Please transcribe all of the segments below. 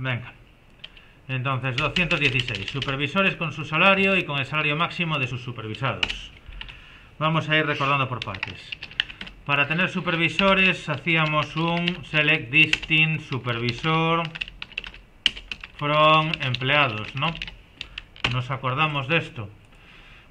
Venga. Entonces, 216. Supervisores con su salario y con el salario máximo de sus supervisados. Vamos a ir recordando por partes. Para tener supervisores hacíamos un select distinct supervisor from empleados, ¿no? Nos acordamos de esto.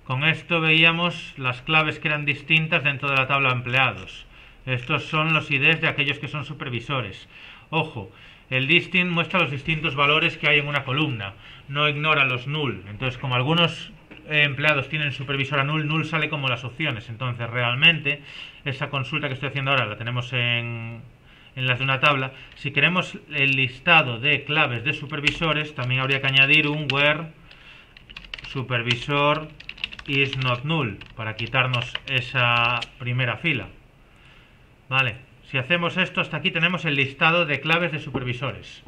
Con esto veíamos las claves que eran distintas dentro de la tabla empleados. Estos son los IDs de aquellos que son supervisores. Ojo, el distinct muestra los distintos valores que hay en una columna, no ignora los null. Entonces, como algunos eh, empleados tienen supervisor null, null sale como las opciones. Entonces, realmente, esa consulta que estoy haciendo ahora la tenemos en, en las de una tabla. Si queremos el listado de claves de supervisores, también habría que añadir un where supervisor is not null para quitarnos esa primera fila. Vale, si hacemos esto, hasta aquí tenemos el listado de claves de supervisores.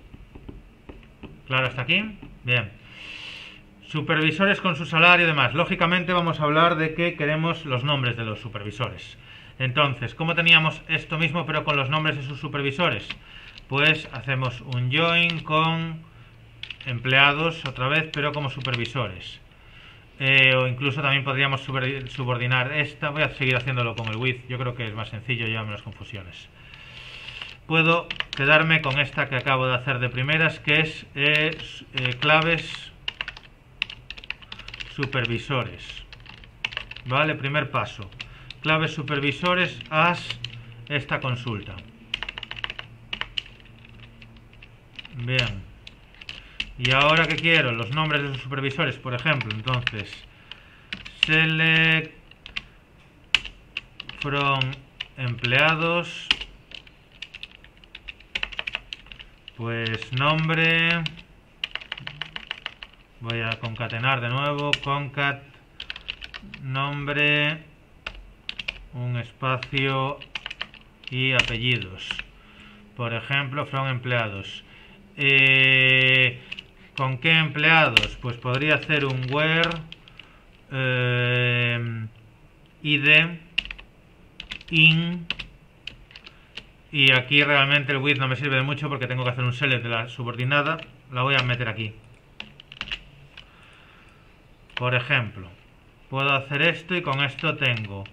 ¿Claro hasta aquí? Bien. Supervisores con su salario y demás. Lógicamente vamos a hablar de que queremos los nombres de los supervisores. Entonces, ¿cómo teníamos esto mismo pero con los nombres de sus supervisores? Pues hacemos un join con empleados otra vez pero como supervisores. Eh, o incluso también podríamos subordinar esta. Voy a seguir haciéndolo con el with. Yo creo que es más sencillo y menos confusiones. Puedo quedarme con esta que acabo de hacer de primeras, que es eh, eh, claves supervisores. Vale, primer paso. Claves supervisores, haz esta consulta. Bien. Y ahora que quiero los nombres de sus supervisores, por ejemplo, entonces select from empleados. Pues nombre. Voy a concatenar de nuevo. Concat nombre. Un espacio y apellidos. Por ejemplo from empleados. Eh, ¿Con qué empleados? Pues podría hacer un where eh, id in y aquí realmente el with no me sirve de mucho porque tengo que hacer un select de la subordinada. La voy a meter aquí. Por ejemplo puedo hacer esto y con esto tengo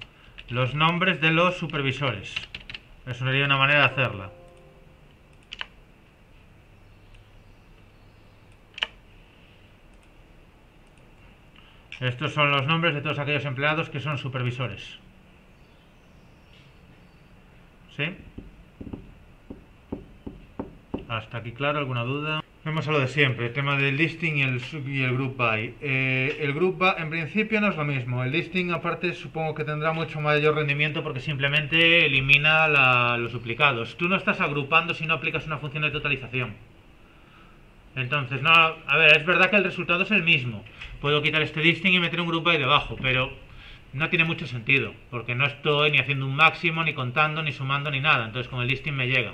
los nombres de los supervisores. Eso sería una manera de hacerla Estos son los nombres de todos aquellos empleados que son supervisores. ¿Sí? Hasta aquí claro, ¿alguna duda? Vamos a lo de siempre, el tema del listing y el, y el group by. Eh, el group by en principio no es lo mismo. El listing aparte supongo que tendrá mucho mayor rendimiento porque simplemente elimina los duplicados. Tú no estás agrupando si no aplicas una función de totalización. Entonces, no, a ver, es verdad que el resultado es el mismo. Puedo quitar este disting y meter un grupo ahí debajo, pero no tiene mucho sentido, porque no estoy ni haciendo un máximo, ni contando, ni sumando, ni nada. Entonces con el listing me llega.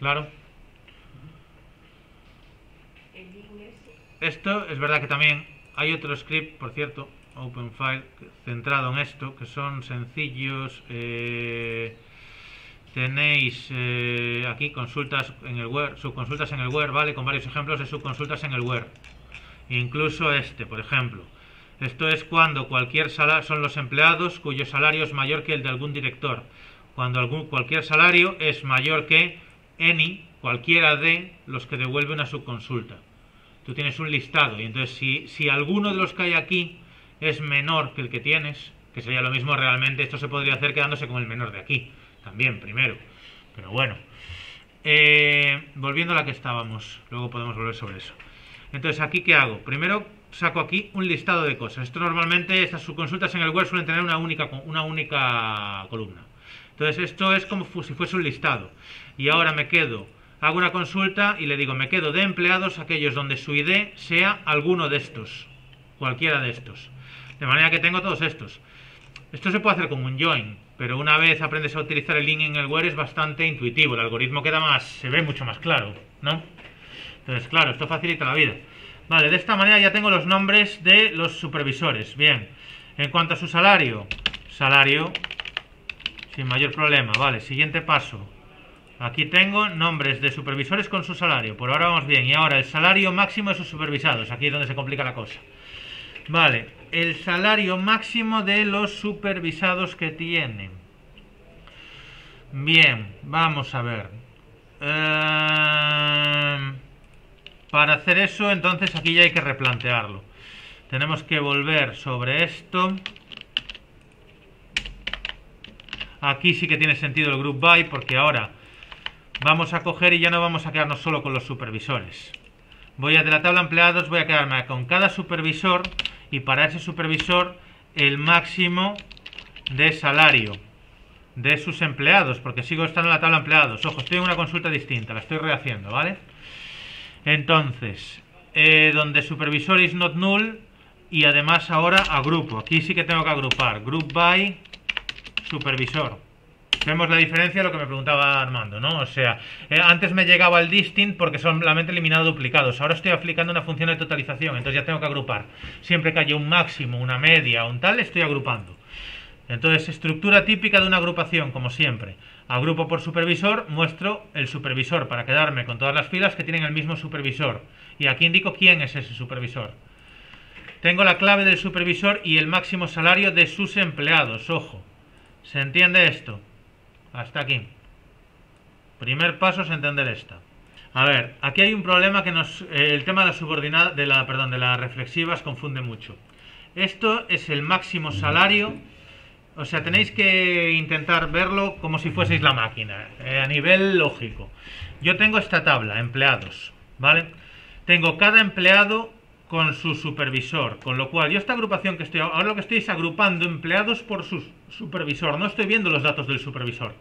¿Claro? Esto es verdad que también hay otro script, por cierto, OpenFile, centrado en esto, que son sencillos. Eh, tenéis eh, aquí consultas en el web, subconsultas en el web, ¿vale? Con varios ejemplos de subconsultas en el web. Incluso este, por ejemplo. Esto es cuando cualquier salario son los empleados cuyo salario es mayor que el de algún director. Cuando algún, cualquier salario es mayor que any, cualquiera de los que devuelve una subconsulta. Tú tienes un listado y entonces si, si alguno de los que hay aquí es menor que el que tienes, que sería lo mismo realmente, esto se podría hacer quedándose con el menor de aquí también primero. Pero bueno. Eh, volviendo a la que estábamos. Luego podemos volver sobre eso. Entonces, ¿aquí qué hago? Primero saco aquí un listado de cosas. Esto normalmente, estas subconsultas en el web suelen tener una única, una única columna. Entonces, esto es como si fuese un listado. Y ahora me quedo, hago una consulta y le digo, me quedo de empleados aquellos donde su ID sea alguno de estos. Cualquiera de estos. De manera que tengo todos estos. Esto se puede hacer con un join, pero una vez aprendes a utilizar el link en el where es bastante intuitivo, el algoritmo queda más, se ve mucho más claro, ¿no? Entonces, claro, esto facilita la vida. Vale, de esta manera ya tengo los nombres de los supervisores. Bien, en cuanto a su salario, salario sin mayor problema. Vale, siguiente paso. Aquí tengo nombres de supervisores con su salario. Por ahora vamos bien. Y ahora el salario máximo de sus supervisados. Aquí es donde se complica la cosa. Vale, el salario máximo de los supervisados que tienen. Bien, vamos a ver. Eh, para hacer eso, entonces aquí ya hay que replantearlo. Tenemos que volver sobre esto. Aquí sí que tiene sentido el group by porque ahora vamos a coger y ya no vamos a quedarnos solo con los supervisores. Voy a de la tabla empleados, voy a quedarme con cada supervisor y para ese supervisor el máximo de salario de sus empleados, porque sigo estando en la tabla empleados. Ojo, estoy en una consulta distinta, la estoy rehaciendo, ¿vale? Entonces, eh, donde supervisor is not null y además ahora agrupo. Aquí sí que tengo que agrupar. Group by supervisor. Vemos la diferencia de lo que me preguntaba Armando, ¿no? O sea, eh, antes me llegaba el distinct porque solamente eliminado duplicados. Ahora estoy aplicando una función de totalización, entonces ya tengo que agrupar. Siempre que haya un máximo, una media un tal, estoy agrupando. Entonces, estructura típica de una agrupación, como siempre. Agrupo por supervisor, muestro el supervisor para quedarme con todas las filas que tienen el mismo supervisor. Y aquí indico quién es ese supervisor. Tengo la clave del supervisor y el máximo salario de sus empleados. Ojo, ¿se entiende esto? Hasta aquí. Primer paso es entender esta. A ver, aquí hay un problema que nos... Eh, el tema de la subordinada, de la, perdón, de las reflexivas confunde mucho. Esto es el máximo salario. O sea, tenéis que intentar verlo como si fueseis la máquina, eh, a nivel lógico. Yo tengo esta tabla, empleados, ¿vale? Tengo cada empleado con su supervisor, con lo cual yo esta agrupación que estoy ahora lo que estoy es agrupando empleados por su supervisor, no estoy viendo los datos del supervisor.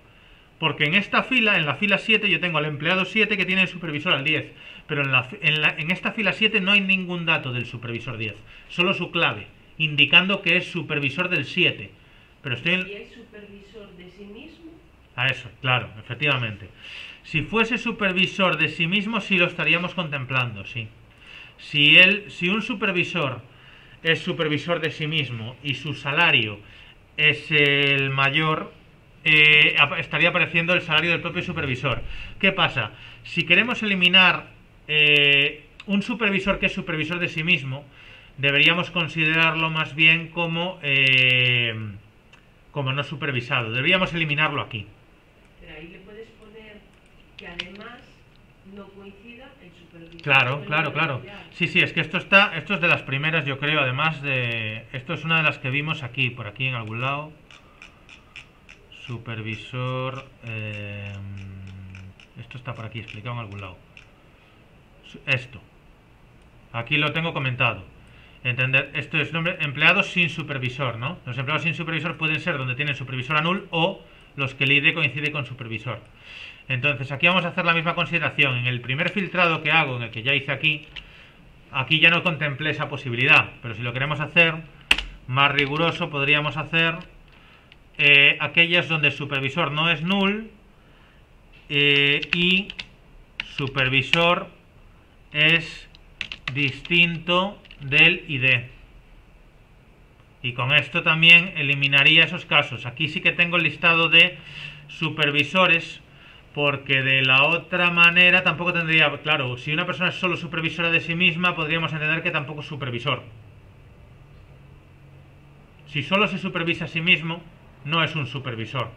Porque en esta fila, en la fila 7, yo tengo al empleado 7 que tiene el supervisor al 10. Pero en, la, en, la, en esta fila 7 no hay ningún dato del supervisor 10. Solo su clave, indicando que es supervisor del 7. Pero estoy en... ¿Y es supervisor de sí mismo? A eso, claro, efectivamente. Si fuese supervisor de sí mismo, sí lo estaríamos contemplando, sí. Si, él, si un supervisor es supervisor de sí mismo y su salario es el mayor, eh, estaría apareciendo el salario del propio supervisor. ¿Qué pasa? Si queremos eliminar eh, un supervisor que es supervisor de sí mismo, deberíamos considerarlo más bien como, eh, como no supervisado. Deberíamos eliminarlo aquí. Pero ahí le puedes poner que además no coincida el supervisor. Claro, claro, claro. Sí, sí, es que esto está, esto es de las primeras, yo creo, además de, esto es una de las que vimos aquí, por aquí en algún lado. Supervisor, eh, esto está por aquí explicado en algún lado. Esto, aquí lo tengo comentado. Entender, esto es nombre, empleados sin supervisor, ¿no? Los empleados sin supervisor pueden ser donde tienen supervisor a null o los que el ID coincide con supervisor. Entonces, aquí vamos a hacer la misma consideración. En el primer filtrado que hago, en el que ya hice aquí, aquí ya no contemplé esa posibilidad. Pero si lo queremos hacer más riguroso, podríamos hacer eh, aquellas donde supervisor no es null eh, y supervisor es distinto del ID. Y con esto también eliminaría esos casos. Aquí sí que tengo el listado de supervisores, porque de la otra manera tampoco tendría, claro, si una persona es solo supervisora de sí misma, podríamos entender que tampoco es supervisor. Si solo se supervisa a sí mismo, no es un supervisor.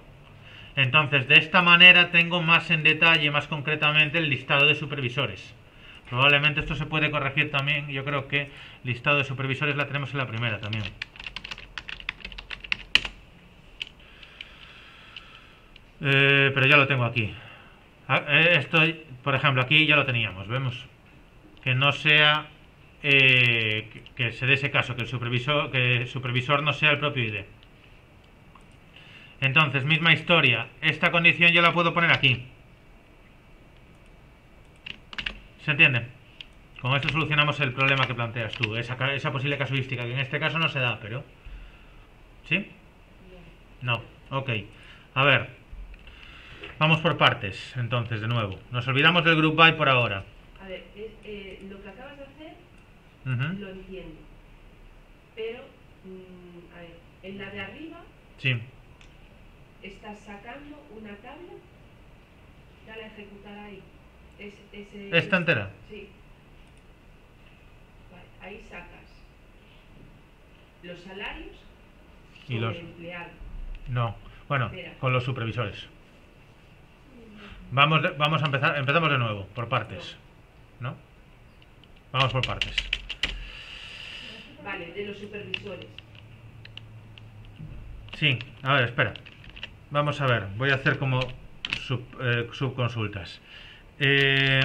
Entonces, de esta manera tengo más en detalle, más concretamente, el listado de supervisores. Probablemente esto se puede corregir también. Yo creo que listado de supervisores la tenemos en la primera también. Eh, pero ya lo tengo aquí. Ah, eh, Esto, por ejemplo, aquí ya lo teníamos. Vemos que no sea eh, que, que se dé ese caso, que el supervisor, que el supervisor no sea el propio ID. Entonces, misma historia. Esta condición yo la puedo poner aquí. ¿Se entiende? Con esto solucionamos el problema que planteas tú, esa, esa posible casuística, que en este caso no se da, pero... ¿Sí? No, ok. A ver, vamos por partes, entonces, de nuevo. Nos olvidamos del group by por ahora. A ver, es- eh, lo que acabas de hacer lo entiendo. Pero, mm, a ver, en la de arriba Sí, estás sacando una tabla. dale a ejecutar ahí. Es, ese, ¿Esta entera? Sí. Vale, ahí sacas los salarios Y los- el empleado. No. Bueno, Espera. con los supervisores. Vamos, vamos a empezar, empezamos de nuevo, por partes. ¿No? Vamos por partes. Vale, de los supervisores. Sí, a ver, espera. Vamos a ver, voy a hacer como sub- eh, subconsultas. Eh,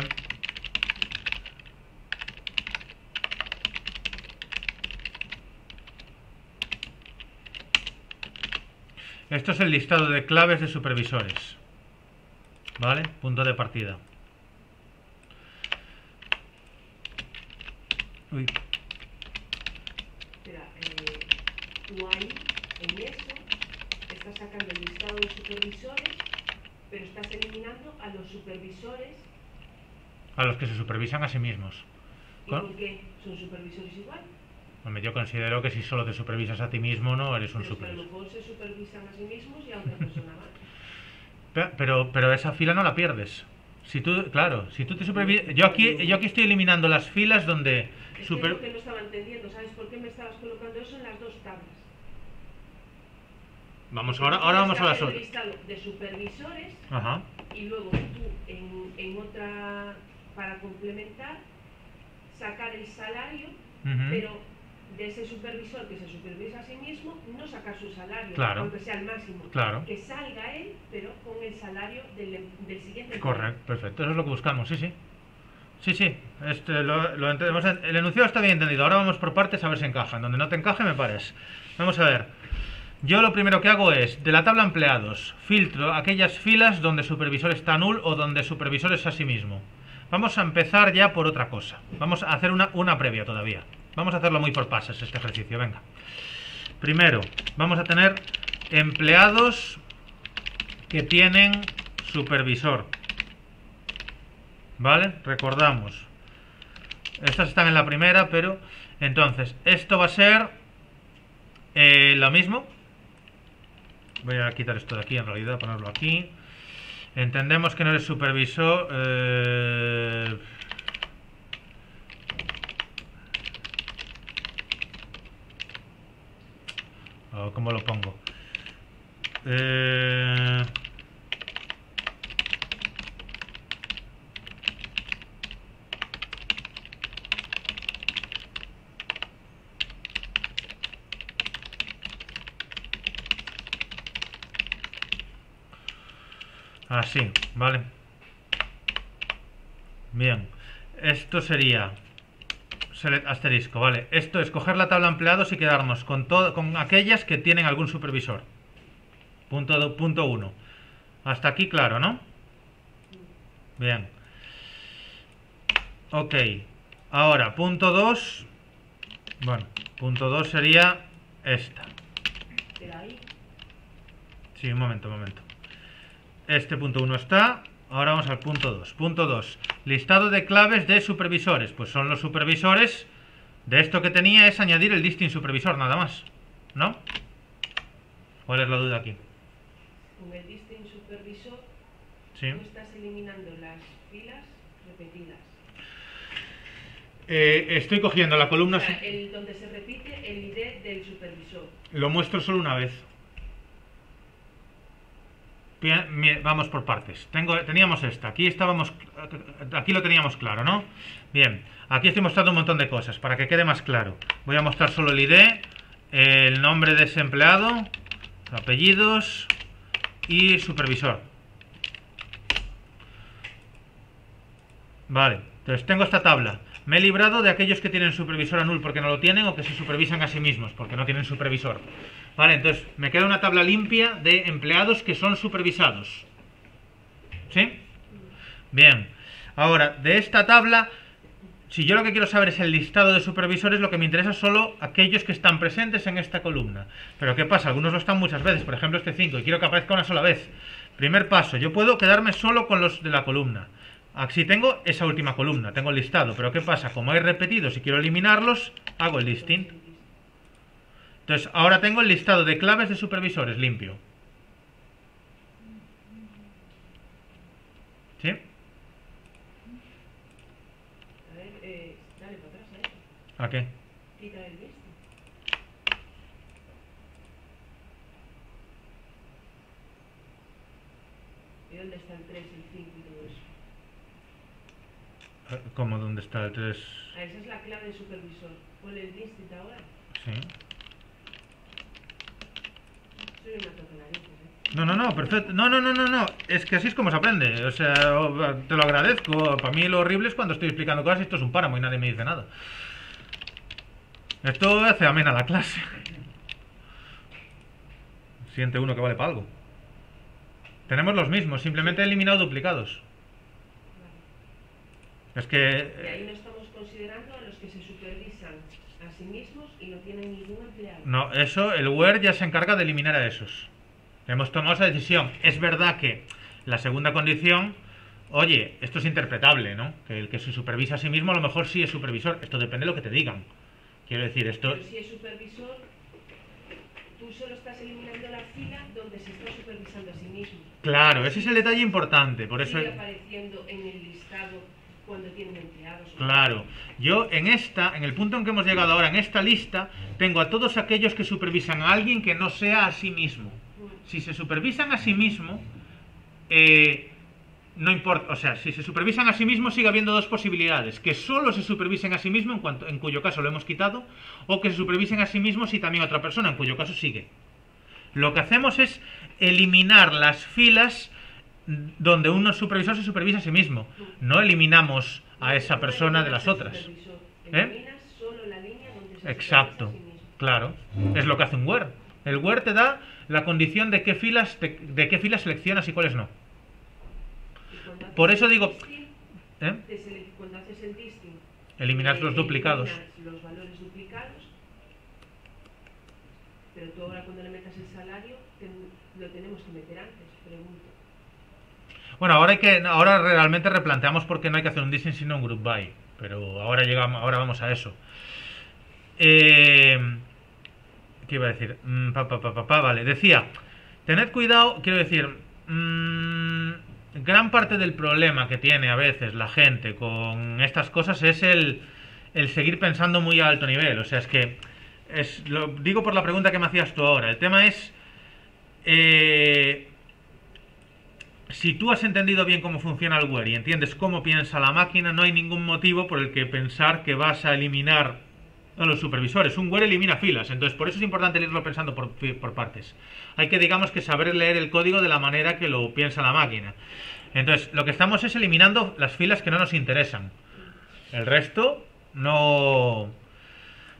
esto es el listado de claves de supervisores. ¿Vale? Punto de partida. Uy, Espera, eh, tú ahí, en eso, estás sacando el listado de supervisores, pero estás a los supervisores. a los que se supervisan a sí mismos. ¿Y Con- por qué? ¿Son supervisores igual? Hombre, yo considero que si solo te supervisas a ti mismo no eres un Pero que a lo supervisor. mejor se supervisan a sí mismos y a otra persona más. Pe- Pero, pero esa fila no la pierdes. Si tú, claro, si tú te supervisas... Yo aquí, yo aquí estoy eliminando las filas donde... Es que super- es que no estaba entendiendo, ¿sabes por qué me estabas colocando eso en las dos tablas? Vamos, ahora, ahora vamos a las otras. de supervisores Ajá. Y luego tú en, en otra, para complementar, sacar el salario, pero de ese supervisor que se supervisa a sí mismo, no sacar su salario, Claro. aunque sea el máximo. Claro. Que salga él, pero con el salario del, del siguiente. Correcto, perfecto. Eso es lo que buscamos, sí, sí. Sí, sí. Este, lo, lo entendemos. El enunciado está bien entendido. Ahora vamos por partes a ver si encajan. Donde no te encaje, me pares. Vamos a ver. Yo lo primero que hago es, de la tabla empleados, filtro aquellas filas donde supervisor está null o donde supervisor es a sí mismo. Vamos a empezar ya por otra cosa. Vamos a hacer una, una previa todavía. Vamos a hacerlo muy por pases este ejercicio, venga. Primero, vamos a tener empleados que tienen supervisor. ¿Vale? Recordamos. Estas están en la primera, pero... Entonces, esto va a ser eh, lo mismo. Voy a quitar esto de aquí, en realidad, ponerlo aquí. Entendemos que no eres supervisor. eh, ¿Cómo lo pongo? Eh, Así, vale. Bien. Esto sería select asterisco, vale. Esto es coger la tabla empleados y quedarnos con todo, con aquellas que tienen algún supervisor. Punto, do- punto uno. Hasta aquí claro, ¿no? Bien. Ok. Ahora, punto 2. Bueno, punto 2 sería esta. Sí, un momento, un momento. Este punto 1 está. Ahora vamos al punto 2. Punto 2. Listado de claves de supervisores. Pues son los supervisores. De esto que tenía es añadir el distinct supervisor, nada más. ¿No? ¿Cuál es la duda aquí? con el distinct supervisor, Sí. tú estás eliminando las filas repetidas. Eh, estoy cogiendo la columna. O sea, el, donde se repite el ID del supervisor. Lo muestro solo una vez. Vamos por partes. Tengo, teníamos esta. Aquí estábamos. Aquí lo teníamos claro, ¿no? Bien. Aquí estoy mostrando un montón de cosas para que quede más claro. Voy a mostrar solo el ID, el nombre de ese empleado, apellidos y supervisor. Vale. Entonces tengo esta tabla. Me he librado de aquellos que tienen supervisor a porque no lo tienen o que se supervisan a sí mismos porque no tienen supervisor. Vale, entonces me queda una tabla limpia de empleados que son supervisados. ¿Sí? Bien. Ahora, de esta tabla, si yo lo que quiero saber es el listado de supervisores, lo que me interesa es solo aquellos que están presentes en esta columna. Pero ¿qué pasa? Algunos lo están muchas veces, por ejemplo este 5, y quiero que aparezca una sola vez. Primer paso, yo puedo quedarme solo con los de la columna. Así tengo esa última columna, tengo el listado. Pero ¿qué pasa? Como hay repetidos y quiero eliminarlos, hago el listing. Entonces, ahora tengo el listado de claves de supervisores limpio. ¿Sí? A eh. ¿A qué? Quita el listing. ¿Y dónde está el 3, el 5 y todo eso? Eh, ¿Cómo? ¿Dónde está el 3? Ah, esa es la clave de supervisor. Ponle el distinct ahora. Sí. Soy una ¿eh? No, no, no, perfecto. No, no, no, no, no. Es que así es como se aprende. O sea, te lo agradezco. Para mí lo horrible es cuando estoy explicando cosas y esto es un páramo y nadie me dice nada. Esto hace amena la clase. Siente uno que vale para algo. Tenemos los mismos, simplemente he eliminado duplicados. Es Y ahí que... no estamos considerando a los que se supervisan a sí mismos y no tienen ningún empleado. No, eso, el Word ya se encarga de eliminar a esos. Hemos tomado esa decisión. Es verdad que la segunda condición, oye, esto es interpretable, ¿no? Que el que se supervisa a sí mismo a lo mejor sí es supervisor. Esto depende de lo que te digan. Quiero decir, esto... Pero si es supervisor, tú solo estás eliminando la fila donde se está supervisando a sí mismo. Claro, ese es el detalle importante. Por eso... Sigue apareciendo en el listado cuando tienen empleados. Claro, yo en esta, en el punto en que hemos llegado ahora, en esta lista, tengo a todos aquellos que supervisan a alguien que no sea a sí mismo. Si se supervisan a sí mismo, eh, no importa, o sea, si se supervisan a sí mismo sigue habiendo dos posibilidades, que solo se supervisen a sí mismo, en, cuanto, en cuyo caso lo hemos quitado, o que se supervisen a sí mismos y también a otra persona, en cuyo caso sigue. Lo que hacemos es eliminar las filas donde un supervisor se supervisa a sí mismo. No eliminamos a esa persona de las otras. ¿Eh? Exacto, claro. Es lo que hace un Word. El Word te da la condición de qué filas, de, de qué filas seleccionas y cuáles no. Por eso digo- ¿Eh? Eliminar los duplicados. los valores duplicados, pero tú ahora cuando le metas el salario, lo tenemos que meter antes, pregunto. Bueno, ahora hay que, ahora realmente replanteamos por qué no hay que hacer un disting sino un group by. Pero ahora llegamos, ahora vamos a eso. Eh, ¿Qué iba a decir? Mm, pa, pa, vale, decía, tened cuidado, quiero decir, mm, gran parte del problema que tiene a veces la gente con estas cosas es el, el seguir pensando muy a alto nivel. O sea, es que, es, lo digo por la pregunta que me hacías tú ahora, el tema es... eh, si tú has entendido bien cómo funciona el Word y entiendes cómo piensa la máquina, no hay ningún motivo por el que pensar que vas a eliminar a los supervisores. Un Word elimina filas, entonces por eso es importante irlo pensando por, por partes. Hay que, digamos, que saber leer el código de la manera que lo piensa la máquina. Entonces, lo que estamos es eliminando las filas que no nos interesan. El resto no...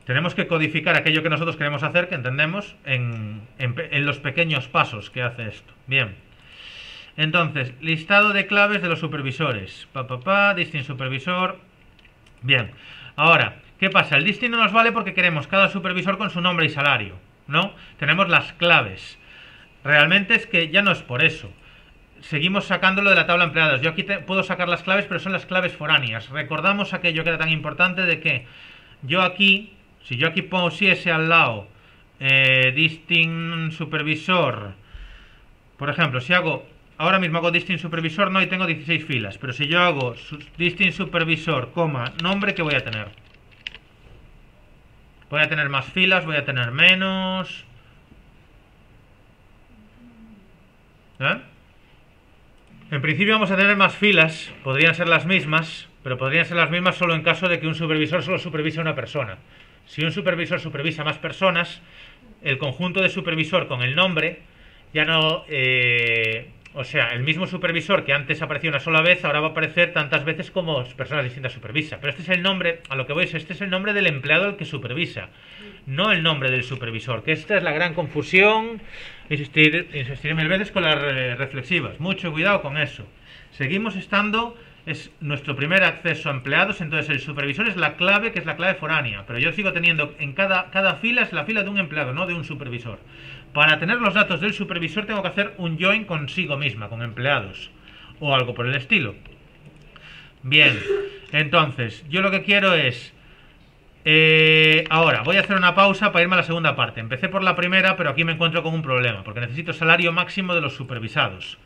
Tenemos que codificar aquello que nosotros queremos hacer, que entendemos, en, en los pequeños pasos que hace esto. Bien. Entonces, listado de claves de los supervisores. Pa, pa, pa, distinct supervisor. Bien. Ahora, ¿qué pasa? El distinct no nos vale porque queremos cada supervisor con su nombre y salario. ¿No? Tenemos las claves. Realmente es que ya no es por eso. Seguimos sacándolo de la tabla empleados. Yo aquí puedo sacar las claves, pero son las claves foráneas. Recordamos aquello que era tan importante de que yo aquí, si yo aquí pusiese al lado eh, distinct supervisor, por ejemplo, si hago, ahora mismo hago distinct supervisor, no, y tengo 16 filas, pero si yo hago distinct supervisor, coma, nombre, ¿qué voy a tener? Voy a tener más filas, voy a tener menos. ¿Eh? En principio vamos a tener más filas, podrían ser las mismas, pero podrían ser las mismas solo en caso de que un supervisor solo supervise a una persona. Si un supervisor supervisa más personas, el conjunto de supervisor con el nombre ya no... eh, o sea, el mismo supervisor que antes aparecía una sola vez, ahora va a aparecer tantas veces como personas distintas supervisa. Pero este es el nombre, a lo que voy es, este es el nombre del empleado al que supervisa, no el nombre del supervisor. Que esta es la gran confusión. Insistir, insistiré mil veces con las reflexivas. Mucho cuidado con eso. Seguimos estando, es nuestro primer acceso a empleados, entonces el supervisor es la clave, que es la clave foránea. Pero yo sigo teniendo en cada, cada fila es la fila de un empleado, no de un supervisor. Para tener los datos del supervisor tengo que hacer un join consigo misma, con empleados. O algo por el estilo. Bien, entonces, yo lo que quiero es... eh, ahora, voy a hacer una pausa para irme a la segunda parte. Empecé por la primera, pero aquí me encuentro con un problema, porque necesito salario máximo de los supervisados.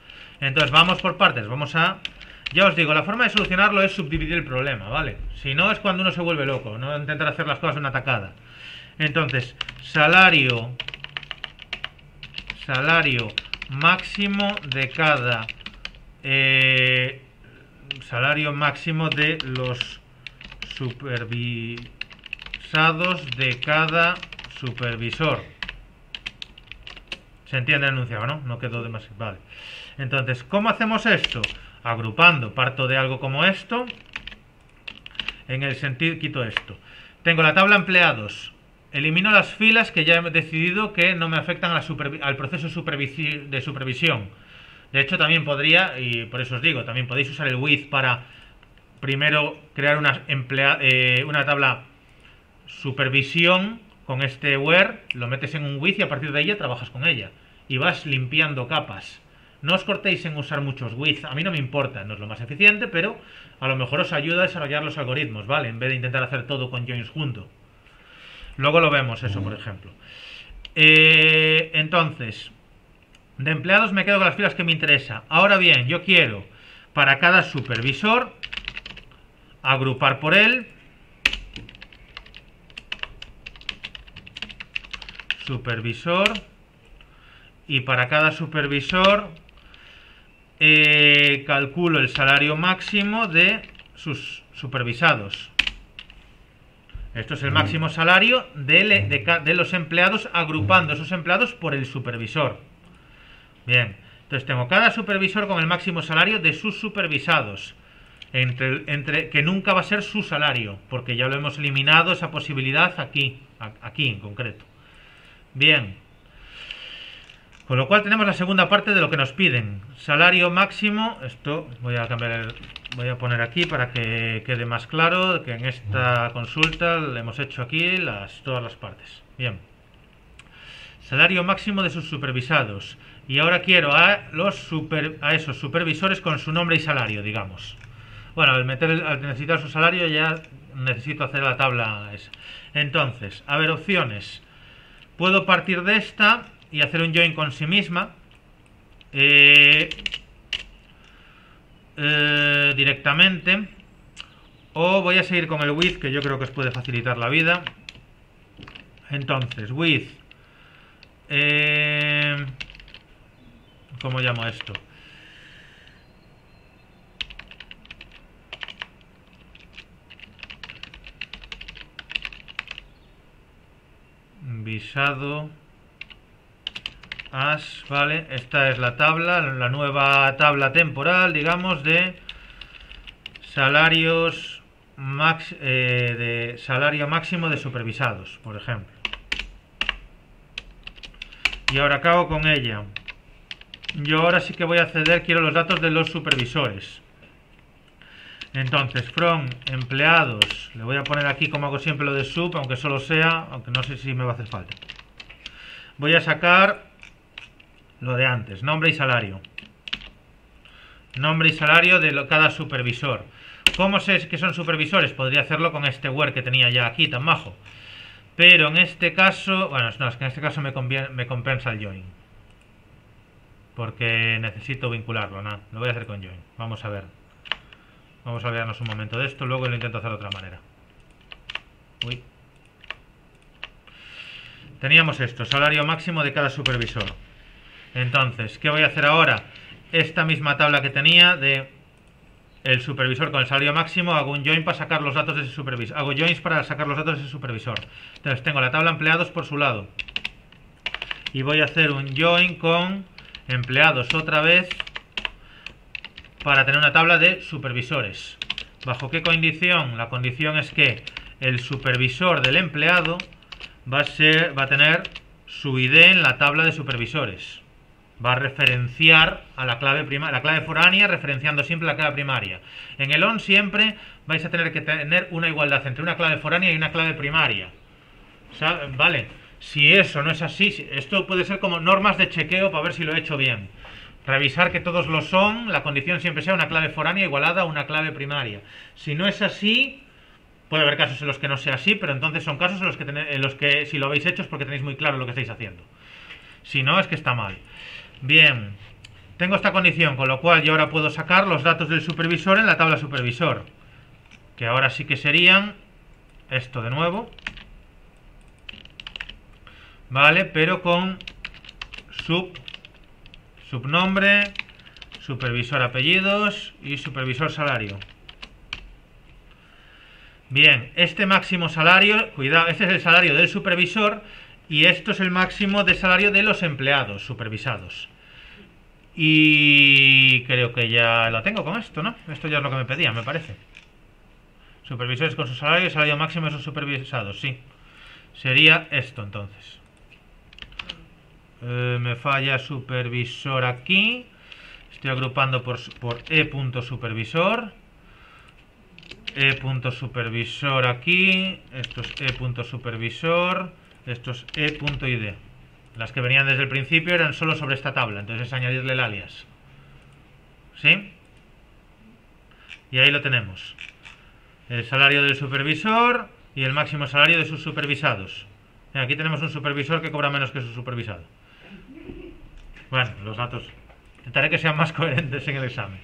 Entonces, vamos por partes. Vamos a Ya os digo, la forma de solucionarlo es subdividir el problema, ¿vale? Si no es cuando uno se vuelve loco, no intentar hacer las cosas en una tacada. Entonces, salario salario máximo de cada eh, salario máximo de los supervisados de cada supervisor. Se entiende el enunciado, ¿no? No quedó demasiado. Vale. Entonces, ¿cómo hacemos esto? Agrupando. Parto de algo como esto. En el sentido, quito esto. Tengo la tabla empleados. Elimino las filas que ya he decidido que no me afectan al proceso de supervisión. De hecho, también podría, y por eso os digo, también podéis usar el with para primero crear una, eh, una tabla supervisión con este where, lo metes en un with y a partir de ella trabajas con ella. Y vas limpiando capas. No os cortéis en usar muchos with, a mí no me importa, no es lo más eficiente, pero a lo mejor os ayuda a desarrollar los algoritmos, ¿vale? En vez de intentar hacer todo con joins junto. Luego lo vemos eso, por ejemplo. Eh, entonces, de empleados me quedo con las filas que me interesa. Ahora bien, yo quiero para cada supervisor agrupar por él. Supervisor. Y para cada supervisor eh, calculo el salario máximo de sus supervisados. Esto es el máximo salario de, los empleados, agrupando esos empleados por el supervisor. Bien, entonces tengo cada supervisor con el máximo salario de sus supervisados. Entre, entre, que nunca va a ser su salario, porque ya lo hemos eliminado esa posibilidad aquí, aquí en concreto. Bien, con lo cual tenemos la segunda parte de lo que nos piden. Salario máximo, esto voy a cambiar voy a poner aquí para que quede más claro que en esta consulta le hemos hecho aquí las, todas las partes. Bien. Salario máximo de sus supervisados. Y ahora quiero a los super, a esos supervisores con su nombre y salario, digamos. Bueno, al meter al necesitar su salario ya necesito hacer la tabla esa. Entonces, a ver opciones. Puedo partir de esta y hacer un join con sí misma eh, eh, directamente o voy a seguir con el with que yo creo que os puede facilitar la vida entonces with eh, ¿cómo llamo esto? visado as, vale, esta es la tabla, la nueva tabla temporal, digamos, de salarios max, eh, de salario máximo de supervisados, por ejemplo. Y ahora acabo con ella. Yo ahora sí que voy a acceder, quiero los datos de los supervisores. Entonces, from empleados, le voy a poner aquí como hago siempre lo de sub, aunque solo sea, aunque no sé si me va a hacer falta. Voy a sacar lo de antes, nombre y salario. Nombre y salario de cada supervisor. ¿Cómo sé que son supervisores? Podría hacerlo con este where que tenía ya aquí, tan majo. Pero en este caso, bueno, no, es que en este caso me, compensa el join. Porque necesito vincularlo, nada, lo voy a hacer con join. Vamos a ver. Vamos a vernos un momento de esto, luego lo intento hacer de otra manera. Uy. Teníamos esto, salario máximo de cada supervisor. Entonces, ¿qué voy a hacer ahora? Esta misma tabla que tenía de el supervisor con el salario máximo, hago un join para sacar los datos de ese supervisor. Hago joins para sacar los datos de ese supervisor. Entonces tengo la tabla empleados por su lado. Y voy a hacer un join con empleados otra vez para tener una tabla de supervisores. ¿Bajo qué condición? La condición es que el supervisor del empleado va a, ser, va a tener su ID en la tabla de supervisores va a referenciar a la clave primaria, la clave foránea referenciando siempre la clave primaria. En el on siempre vais a tener que tener una igualdad entre una clave foránea y una clave primaria. Vale, si eso no es así, esto puede ser como normas de chequeo para ver si lo he hecho bien. Revisar que todos lo son, la condición siempre sea una clave foránea igualada a una clave primaria. Si no es así, puede haber casos en los que no sea así, pero entonces son casos en los que, en los que si lo habéis hecho es porque tenéis muy claro lo que estáis haciendo. Si no, es que está mal. Bien. tengo esta condición, con lo cual yo ahora puedo sacar los datos del supervisor en la tabla supervisor. Que ahora sí que serían esto de nuevo. Vale, pero con sub, subnombre, supervisor apellidos y supervisor salario. Bien, este máximo salario, cuidado, este es el salario del supervisor y esto es el máximo de salario de los empleados supervisados. Y creo que ya lo tengo con esto, ¿no? Esto ya es lo que me pedía, me parece. Supervisores con su salario salario máximo de sus supervisados, sí. Sería esto entonces. Eh, me falla supervisor aquí. Estoy agrupando por, por e.supervisor. E.supervisor aquí. Esto es E.supervisor. Esto es E.id. Las que venían desde el principio eran solo sobre esta tabla. Entonces es añadirle el alias. ¿Sí? Y ahí lo tenemos. El salario del supervisor y el máximo salario de sus supervisados. Aquí tenemos un supervisor que cobra menos que su supervisado. Bueno, los datos. Intentaré que sean más coherentes en el examen.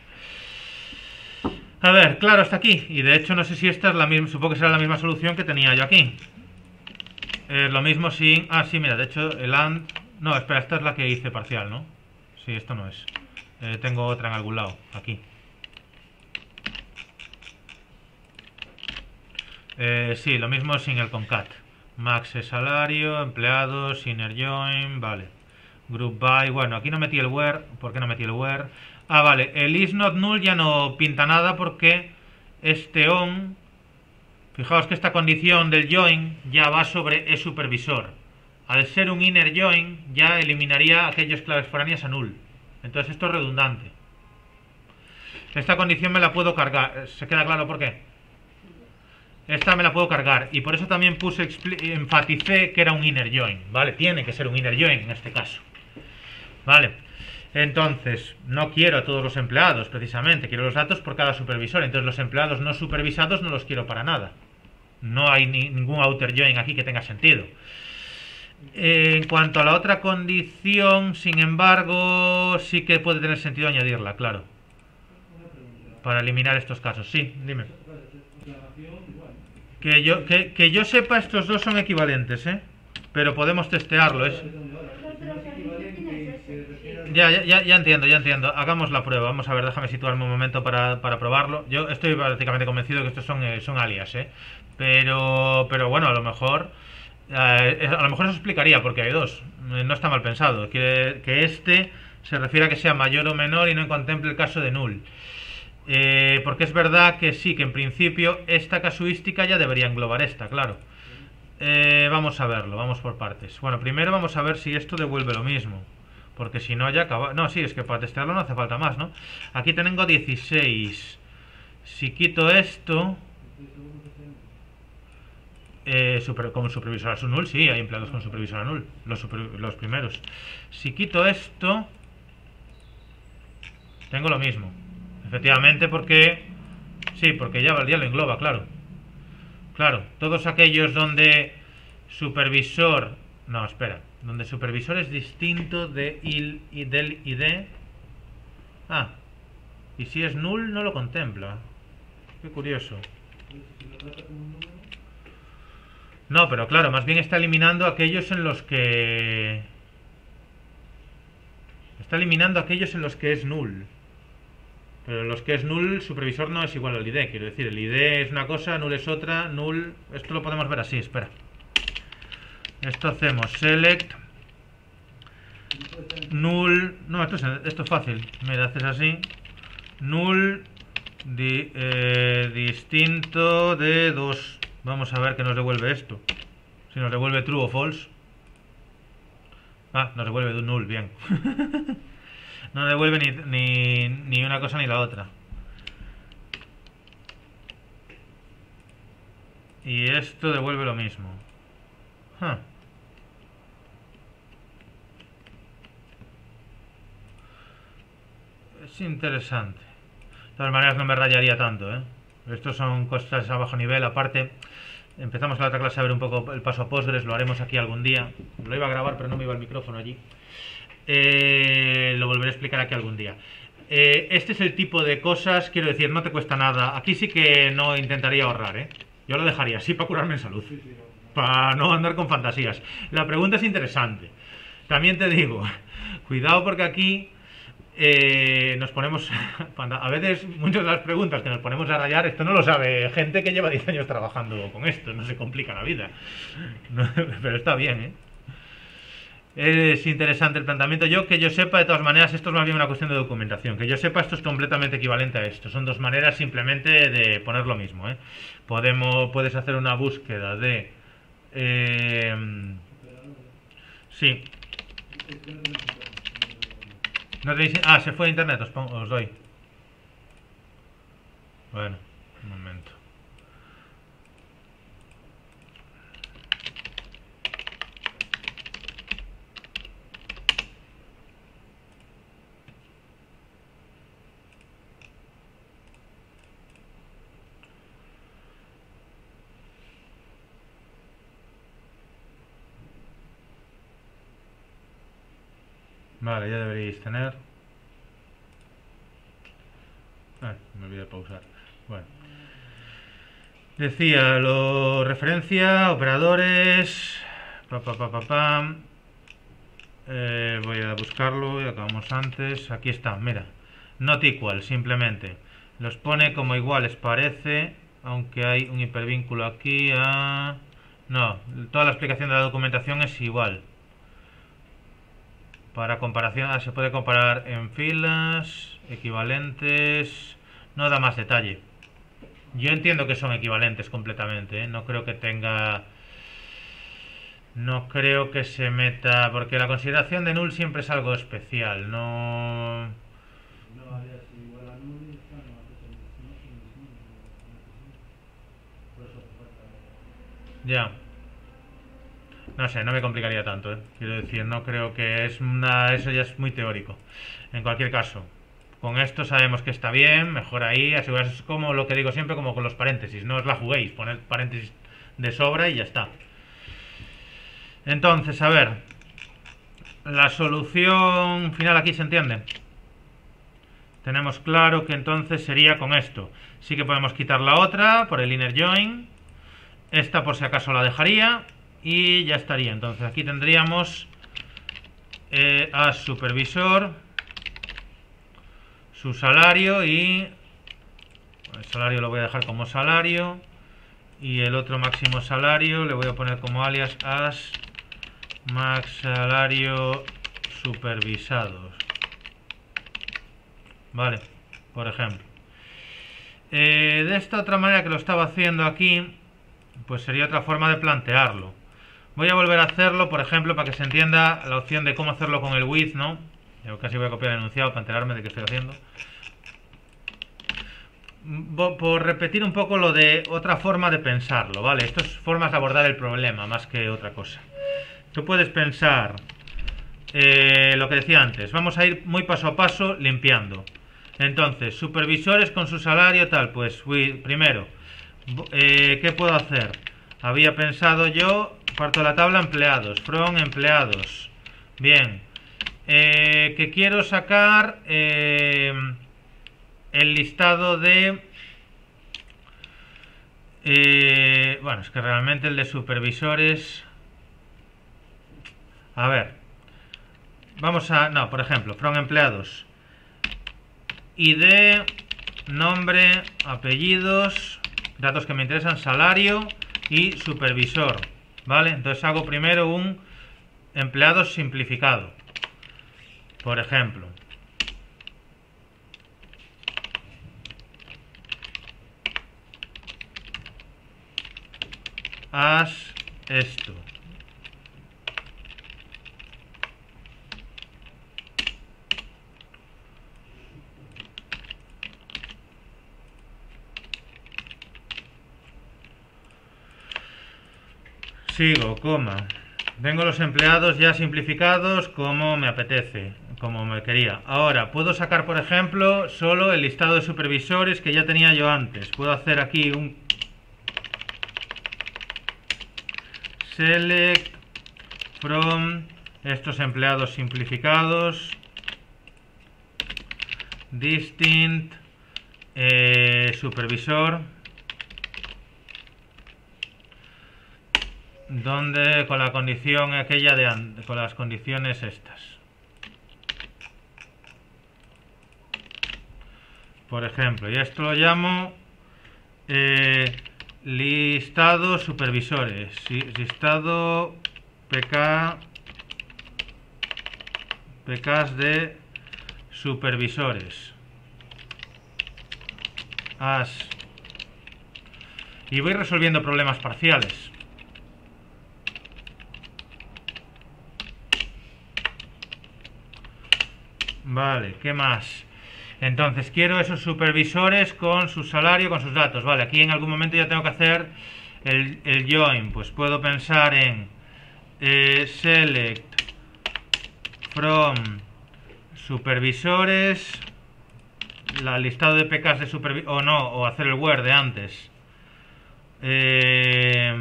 A ver, claro, hasta aquí. Y de hecho no sé si esta es la misma, supongo que será la misma solución que tenía yo aquí. Eh, lo mismo sin... Ah, sí, mira, de hecho el AND... No, espera, esta es la que hice parcial, ¿no? Sí, esto no es. Eh, tengo otra en algún lado, aquí. Eh, sí, lo mismo sin el concat. Max salario, empleados, inner join, vale. Group by, bueno, aquí no metí el where. ¿Por qué no metí el where? Ah, vale, el is not null ya no pinta nada porque este on... Fijaos que esta condición del join ya va sobre e supervisor. Al ser un inner join ya eliminaría aquellas claves foráneas a null. Entonces esto es redundante. Esta condición me la puedo cargar. ¿Se queda claro por qué? Esta me la puedo cargar. Y por eso también puse, enfaticé que era un inner join. ¿Vale? Tiene que ser un inner join en este caso. Vale. Entonces, no quiero a todos los empleados, precisamente. Quiero los datos por cada supervisor. Entonces, los empleados no supervisados no los quiero para nada. No hay ningún outer join aquí que tenga sentido. En cuanto a la otra condición, sin embargo, sí que puede tener sentido añadirla, claro. Para eliminar estos casos. Sí, dime. Que yo, que, que yo sepa, estos dos son equivalentes, ¿eh? Pero podemos testearlo. Es... Ya, ya, ya entiendo, ya entiendo. Hagamos la prueba. Vamos a ver, déjame situarme un momento para, para probarlo. Yo estoy prácticamente convencido que estos son, eh, son alias, ¿eh? Pero, pero bueno, a lo mejor... Eh, a lo mejor eso explicaría porque hay dos. Eh, no está mal pensado. Que, este se refiere a que sea mayor o menor y no contemple el caso de null. Eh, porque es verdad que sí, que en principio esta casuística ya debería englobar esta, claro. Vamos a verlo, vamos por partes. Bueno, primero vamos a ver si esto devuelve lo mismo. Porque si no ya acaba... No, sí, es que para testearlo no hace falta más, ¿no? Aquí tengo 16. Si quito esto... Eh, super, supervisor a su null, sí, hay empleados con supervisor a null. Los, los primeros. Si quito esto... Tengo lo mismo. Efectivamente, porque... Sí, porque ya, ya lo engloba, claro. Claro, todos aquellos donde supervisor... No, espera. Donde supervisor es distinto de il y del ID. Ah. Y si es null, no lo contempla. Qué curioso. No, pero claro, más bien está eliminando aquellos en los que... Está eliminando aquellos en los que es null. Pero en los que es null, supervisor no es igual al ID. Quiero decir, el ID es una cosa, null es otra, null... Esto lo podemos ver así, espera. Esto hacemos select null... No, esto es, esto es fácil. Mira, haces así. Null eh, distinto de 2. Vamos a ver qué nos devuelve esto. Si nos devuelve true o false. Ah, nos devuelve null, bien. No devuelve ni, ni, una cosa ni la otra. Y esto devuelve lo mismo. Es interesante. De todas maneras no me rayaría tanto, ¿eh? Estos son cosas a bajo nivel. Aparte, empezamos la otra clase a ver un poco el paso a Postgres. Lo haremos aquí algún día. Lo iba a grabar, pero no me iba el micrófono allí. Eh, lo volveré a explicar aquí algún día. Eh, este es el tipo de cosas, quiero decir, no te cuesta nada. Aquí sí que no intentaría ahorrar, ¿eh? Yo lo dejaría así para curarme en salud. Para no andar con fantasías. La pregunta es interesante. También te digo, cuidado porque aquí eh, nos ponemos, a veces muchas de las preguntas que nos ponemos a rayar, esto no lo sabe gente que lleva 10 años trabajando con esto, no se complica la vida. pero está bien, ¿eh? Es interesante el planteamiento. Yo que yo sepa, de todas maneras, esto es más bien una cuestión de documentación. Que yo sepa, esto es completamente equivalente a esto. Son dos maneras simplemente de poner lo mismo. ¿eh? Podemos, puedes hacer una búsqueda de... Eh, sí. No ah, se fue a internet, os, pongo, os doy. Bueno, un momento. Vale, ya deberíais tener. Ah, me olvidé de pausar. Bueno. Decía, lo referencia, operadores. Pa, eh, voy a buscarlo, y acabamos antes. Aquí está, mira. Not equal, simplemente. Los pone como iguales, parece. Aunque hay un hipervínculo aquí a... No, toda la explicación de la documentación es igual. Para comparación, ah, se puede comparar en filas, equivalentes, no da más detalle. Yo entiendo que son equivalentes completamente, ¿eh? no creo que tenga... No creo que se meta... Porque la consideración de null siempre es algo especial, no... Ya. No sé, no me complicaría tanto, ¿eh? Quiero decir, no creo que es una... Eso ya es muy teórico. En cualquier caso, con esto sabemos que está bien, mejor ahí, asegurarse como lo que digo siempre, como con los paréntesis. No os la juguéis, poned paréntesis de sobra y ya está. Entonces, a ver. La solución final aquí se entiende. Tenemos claro que entonces sería con esto. Sí que podemos quitar la otra por el inner join. Esta por si acaso la dejaría y ya estaría. Entonces aquí tendríamos eh, a supervisor, su salario y el salario lo voy a dejar como salario y el otro máximo salario le voy a poner como alias as max salario supervisados. Vale, por ejemplo. Eh, de esta otra manera que lo estaba haciendo aquí, pues sería otra forma de plantearlo. Voy a volver a hacerlo, por ejemplo, para que se entienda la opción de cómo hacerlo con el with, ¿no? Yo casi voy a copiar el enunciado para enterarme de qué estoy haciendo. Por repetir un poco lo de otra forma de pensarlo, ¿vale? Esto es formas de abordar el problema más que otra cosa. Tú puedes pensar eh, lo que decía antes. Vamos a ir muy paso a paso limpiando. Entonces, supervisores con su salario tal, pues primero, eh, ¿qué puedo hacer? Había pensado yo Parto de la tabla empleados. From empleados. Bien. Eh, que quiero sacar eh, el listado de... Eh, bueno, es que realmente el de supervisores... A ver. Vamos a... No, por ejemplo, from empleados. ID, nombre, apellidos, datos que me interesan, salario y supervisor. ¿Vale? Entonces hago primero un empleado simplificado. Por ejemplo. Haz esto. Sigo, coma. Tengo los empleados ya simplificados como me apetece, como me quería. Ahora, puedo sacar, por ejemplo, solo el listado de supervisores que ya tenía yo antes. Puedo hacer aquí un select from estos empleados simplificados, distinct, eh, supervisor, donde con la condición aquella de con las condiciones estas. Por ejemplo, y esto lo llamo eh, listado supervisores, listado PK PKs de supervisores. As. Y voy resolviendo problemas parciales. Vale, ¿qué más? Entonces, quiero esos supervisores con su salario, con sus datos. Vale, aquí en algún momento ya tengo que hacer el, join. Pues puedo pensar en eh, select from supervisores la listado de PKs de supervisores o no, o hacer el where de antes. Eh,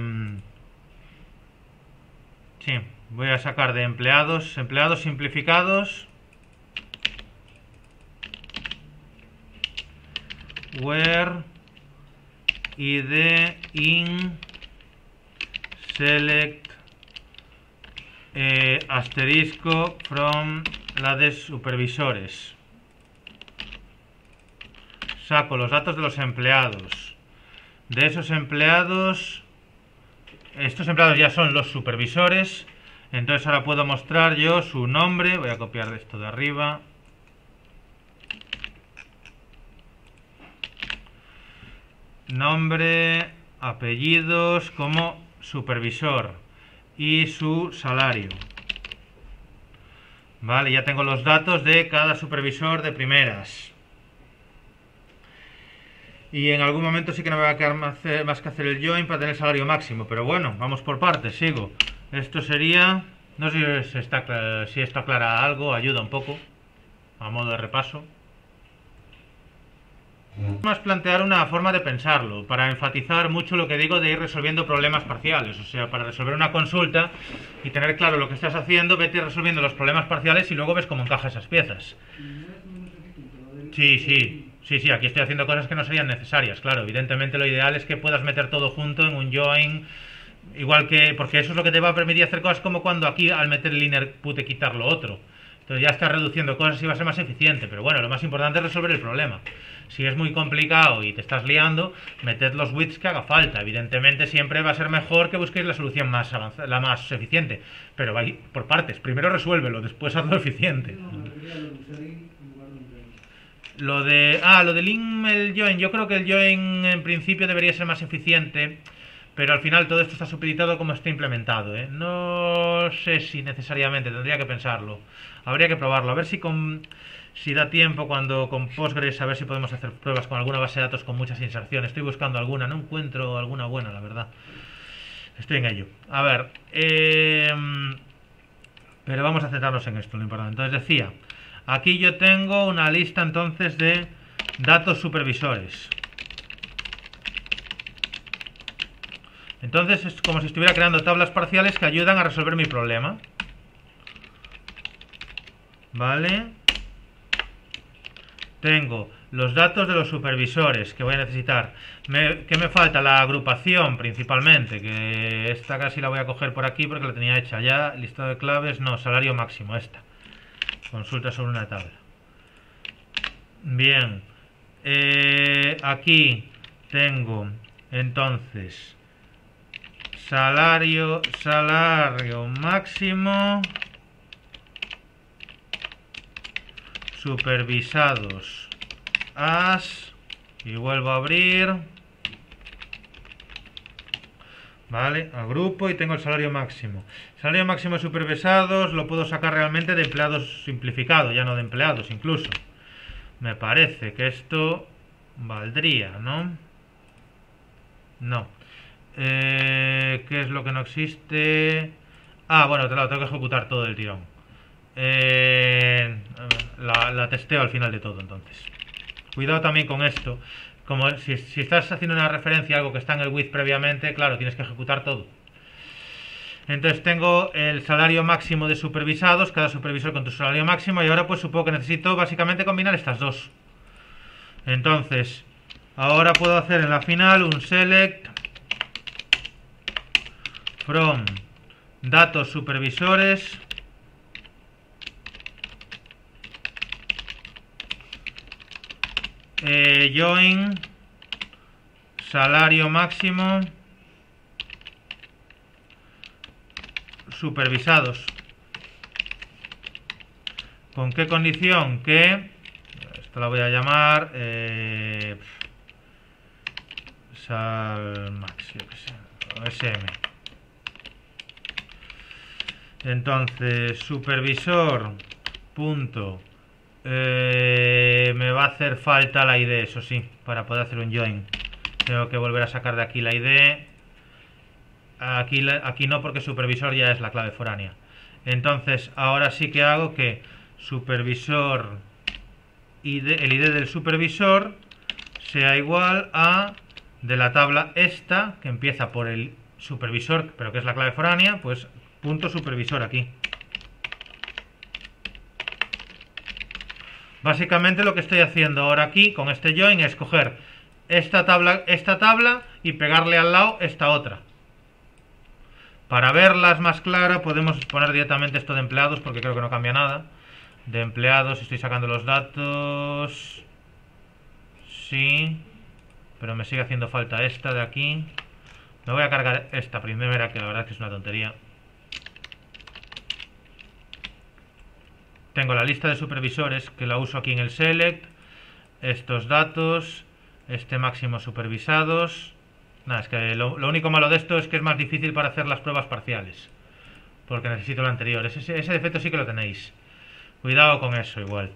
sí, voy a sacar de empleados, empleados simplificados where id in select eh, asterisco from la de supervisores. Saco los datos de los empleados. De esos empleados estos empleados ya son los supervisores. Entonces ahora puedo mostrar yo su nombre. Voy a copiar esto de arriba nombre, apellidos como supervisor y su salario. Vale, ya tengo los datos de cada supervisor de primeras. Y en algún momento sí que no me va a quedar más, que hacer el join para tener salario máximo. Pero bueno, vamos por partes, sigo. Esto sería... No sé si está, si está clara algo, ayuda un poco. A modo de repaso. Más plantear una forma de pensarlo, para enfatizar mucho lo que digo de ir resolviendo problemas parciales. O sea, para resolver una consulta y tener claro lo que estás haciendo, vete resolviendo los problemas parciales y luego ves cómo encaja esas piezas. Sí, sí, sí, sí, aquí estoy haciendo cosas que no serían necesarias, claro. Evidentemente lo ideal es que puedas meter todo junto en un join, igual que, porque eso es lo que te va a permitir hacer cosas como cuando aquí al meter el inner pute quitar lo otro. Entonces ya estás reduciendo cosas y va a ser más eficiente, pero bueno, lo más importante es resolver el problema. Si es muy complicado y te estás liando, meted los widths que haga falta. Evidentemente siempre va a ser mejor que busquéis la solución más avanzada, la más eficiente. Pero va por partes. Primero resuélvelo, después hazlo eficiente. Lo de... Ah, lo del email join. Yo creo que el join en principio debería ser más eficiente. Pero al final todo esto está supeditado como está implementado. ¿eh? No sé si necesariamente, tendría que pensarlo. Habría que probarlo. A ver si con si da tiempo cuando con Postgres a ver si podemos hacer pruebas con alguna base de datos con muchas inserciones. Estoy buscando alguna, no encuentro alguna buena, la verdad. Estoy en ello. A ver, em, pero vamos a centrarnos en esto, lo importante. Entonces decía, aquí yo tengo una lista entonces de datos supervisores. Entonces es como si estuviera creando tablas parciales que ayudan a resolver mi problema. Vale tengo los datos de los supervisores que voy a necesitar. ¿Qué me falta? La agrupación principalmente, que esta casi la voy a coger por aquí porque la tenía hecha ya. Listado de claves, no, salario máximo, esta. Consulta sobre una tabla. Bien. Eh, aquí tengo entonces salario, salario máximo. supervisados. As. Y vuelvo a abrir. Vale, agrupo y tengo el salario máximo. Salario máximo de supervisados lo puedo sacar realmente de empleados simplificado ya no de empleados incluso. Me parece que esto valdría, ¿no? no eh, ¿qué es lo que no existe? ah, bueno, te tengo que ejecutar todo el tirón eh, la, testeo al final de todo entonces. Cuidado también con esto. Como si, estás haciendo una referencia a algo que está en el with previamente, claro, tienes que ejecutar todo. Entonces tengo el salario máximo de supervisados, cada supervisor con tu salario máximo, y ahora pues supongo que necesito básicamente combinar estas dos. Entonces, ahora puedo hacer en la final un select from datos supervisores eh, join salario máximo supervisados. ¿Con qué condición? Que, esto la voy a llamar, eh, sal max, SM. Entonces, supervisor, punto, eh, me va a hacer falta la ID, eso sí, para poder hacer un join. Tengo que volver a sacar de aquí la ID Aquí, aquí no porque supervisor ya es la clave foránea. Entonces, ahora sí que hago que supervisor, ID, el ID del supervisor sea igual a de la tabla esta, que empieza por el supervisor, pero que es la clave foránea, pues punto supervisor aquí. Básicamente lo que estoy haciendo ahora aquí con este join es coger esta tabla, esta tabla y pegarle al lado esta otra. Para verlas más claras podemos poner directamente esto de empleados porque creo que no cambia nada. De empleados estoy sacando los datos. Sí. Pero me sigue haciendo falta esta de aquí. Me voy a cargar esta primera que la verdad es que es una tontería. Tengo la lista de supervisores que la uso aquí en el select. Estos datos. Este máximo supervisados Nada, es que lo, único malo de esto es que es más difícil para hacer las pruebas parciales. Porque necesito lo anterior. Ese, ese defecto sí que lo tenéis. Cuidado con eso igual.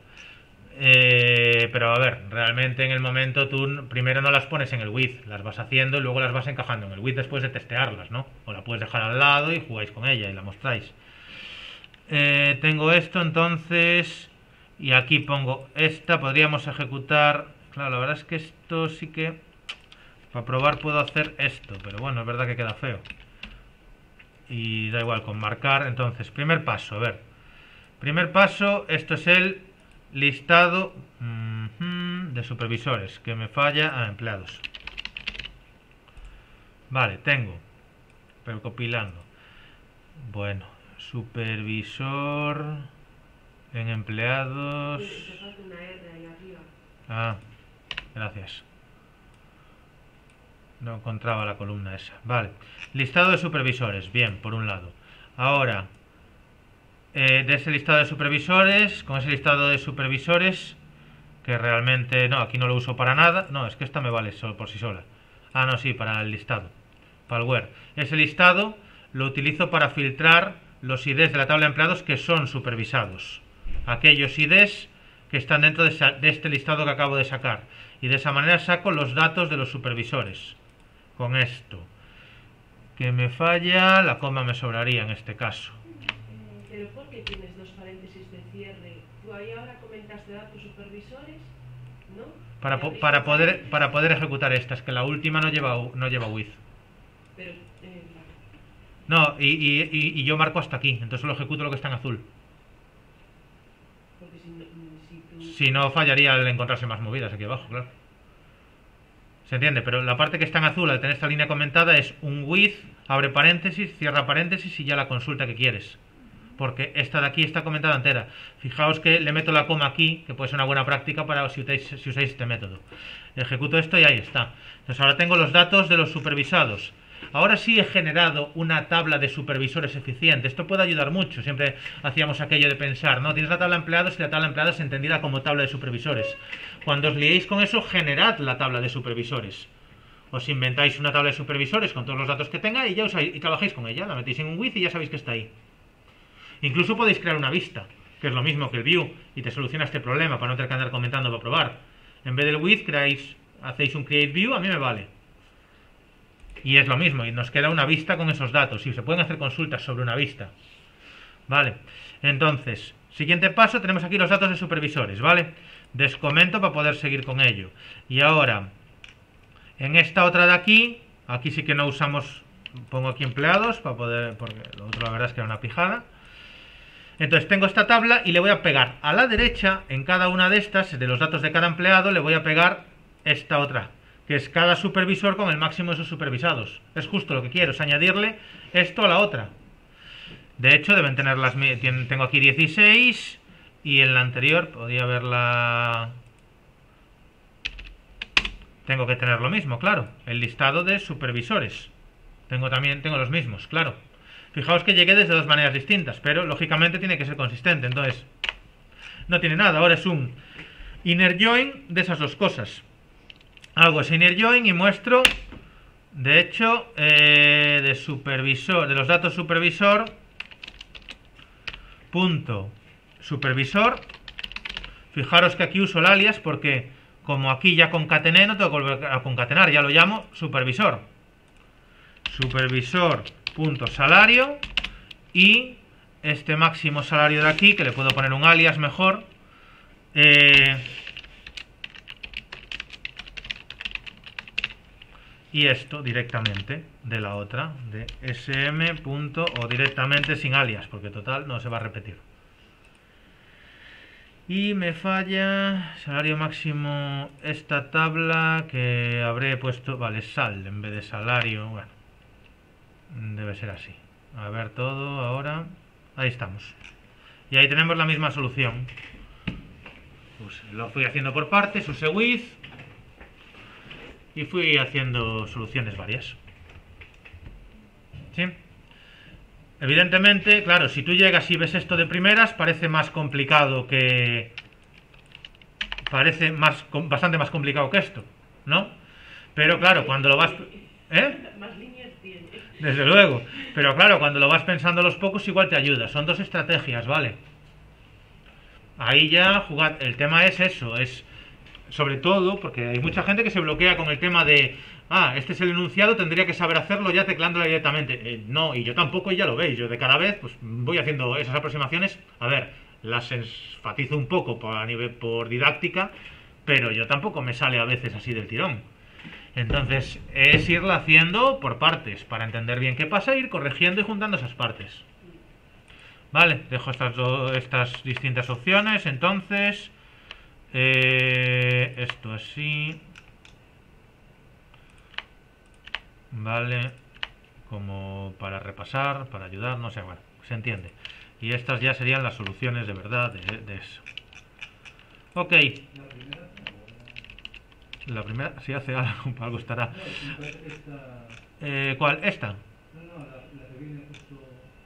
Eh, pero a ver, realmente en el momento tú primero no las pones en el with, las vas haciendo y luego las vas encajando en el with después de testearlas, ¿no? O la puedes dejar al lado y jugáis con ella y la mostráis. Eh, tengo esto entonces y aquí pongo esta, podríamos ejecutar... Claro, la verdad es que esto sí que para probar puedo hacer esto, pero bueno, es verdad que queda feo. Y da igual, con marcar. Entonces, primer paso, a ver. Primer paso, esto es el listado de supervisores. Que me falla a empleados. Vale, tengo. Pero copilando. Bueno, supervisor en empleados. Ah, gracias. No encontraba la columna esa. Vale. Listado de supervisores. Bien, por un lado. Ahora, eh, de ese listado de supervisores, con ese listado de supervisores, que realmente, no, aquí no lo uso para nada. No, es que esta me vale solo por sí sola. Ah, no, sí, para el listado. Para el where. Ese listado lo utilizo para filtrar los IDs de la tabla de empleados que son supervisados. Aquellos IDs que están dentro de este listado que acabo de sacar. Y de esa manera saco los datos de los supervisores con esto. Que me falla, la coma me sobraría en este caso. Pero ¿por qué tienes dos paréntesis de cierre? Tú ahí ahora comentaste datos supervisores, ¿no? Para, para, poder, para poder ejecutar estas, que la última no lleva, no lleva with. Pero, no, y, y, y, yo marco hasta aquí, entonces solo ejecuto lo que está en azul. Porque si no, si, tú... si no fallaría el encontrarse más movidas aquí abajo, claro. ¿Se entiende? Pero la parte que está en azul al tener esta línea comentada es un with, abre paréntesis, cierra paréntesis y ya la consulta que quieres. Porque esta de aquí está comentada entera. Fijaos que le meto la coma aquí, que puede ser una buena práctica para si usáis, si usáis este método. Ejecuto esto y ahí está. Entonces ahora tengo los datos de los supervisados. Ahora sí he generado una tabla de supervisores eficiente. Esto puede ayudar mucho. Siempre hacíamos aquello de pensar, ¿no? Tienes la tabla de empleados y la tabla de empleados entendida como tabla de supervisores. Cuando os liéis con eso, generad la tabla de supervisores. Os inventáis una tabla de supervisores con todos los datos que tenga y ya y trabajáis con ella. La metéis en un with y ya sabéis que está ahí. Incluso podéis crear una vista, que es lo mismo que el view, y te soluciona este problema para no tener que andar comentando para probar. En vez del with, creáis, hacéis un create view, a mí me vale. Y es lo mismo, y nos queda una vista con esos datos. Y se pueden hacer consultas sobre una vista. Vale, entonces, siguiente paso, tenemos aquí los datos de supervisores, ¿vale? Descomento para poder seguir con ello. Y ahora, en esta otra de aquí, aquí sí que no usamos pongo aquí empleados para poder, porque lo otro la verdad es que era una pijada. Entonces tengo esta tabla y le voy a pegar a la derecha, en cada una de estas, de los datos de cada empleado, le voy a pegar esta otra, que es cada supervisor con el máximo de sus supervisados. Es justo lo que quiero, es añadirle esto a la otra. De hecho, deben tener las... Tengo aquí 16 y en la anterior podía haberla... Tengo que tener lo mismo, claro. El listado de supervisores. Tengo también, tengo los mismos, claro. Fijaos que llegué desde dos maneras distintas, pero lógicamente tiene que ser consistente. Entonces, no tiene nada. Ahora es un inner join de esas dos cosas. Hago ese inner join y muestro, de hecho, eh, de supervisor, de los datos supervisor, punto supervisor. Fijaros que aquí uso el alias porque como aquí ya concatené, no tengo que volver a concatenar, ya lo llamo supervisor. Supervisor punto salario y este máximo salario de aquí, que le puedo poner un alias mejor, eh, y esto directamente de la otra, de sm. Punto, o directamente sin alias, porque total no se va a repetir. Y me falla salario máximo esta tabla que habré puesto, vale, sal en vez de salario, bueno, Debe ser así. A ver todo ahora. Ahí estamos. Y ahí tenemos la misma solución. Pues lo fui haciendo por partes, usé with y fui haciendo soluciones varias. ¿Sí? Evidentemente, claro, si tú llegas y ves esto de primeras, parece más complicado que... Parece más, bastante más complicado que esto, ¿no? Pero claro, cuando lo vas... ¿Eh? Desde luego. Pero claro, cuando lo vas pensando los pocos, igual te ayuda. Son dos estrategias, ¿vale? Ahí ya jugad. El tema es eso, es sobre todo porque hay mucha gente que se bloquea con el tema de ah, este es el enunciado, tendría que saber hacerlo ya teclándola directamente. Eh, no, y yo tampoco, y ya lo veis. Yo de cada vez pues voy haciendo esas aproximaciones. A ver, las enfatizo un poco a nivel, por didáctica, pero yo tampoco me sale a veces así del tirón. Entonces, es irla haciendo por partes, para entender bien qué pasa, ir corrigiendo y juntando esas partes. Vale, dejo estas, estas distintas opciones, entonces, eh, esto así, vale, como para repasar, para ayudar, no sé, bueno, se entiende. Y estas ya serían las soluciones de verdad de, de eso. Ok. La primera, si hace algo, algo estará. Eh, ¿Cuál? ¿Esta?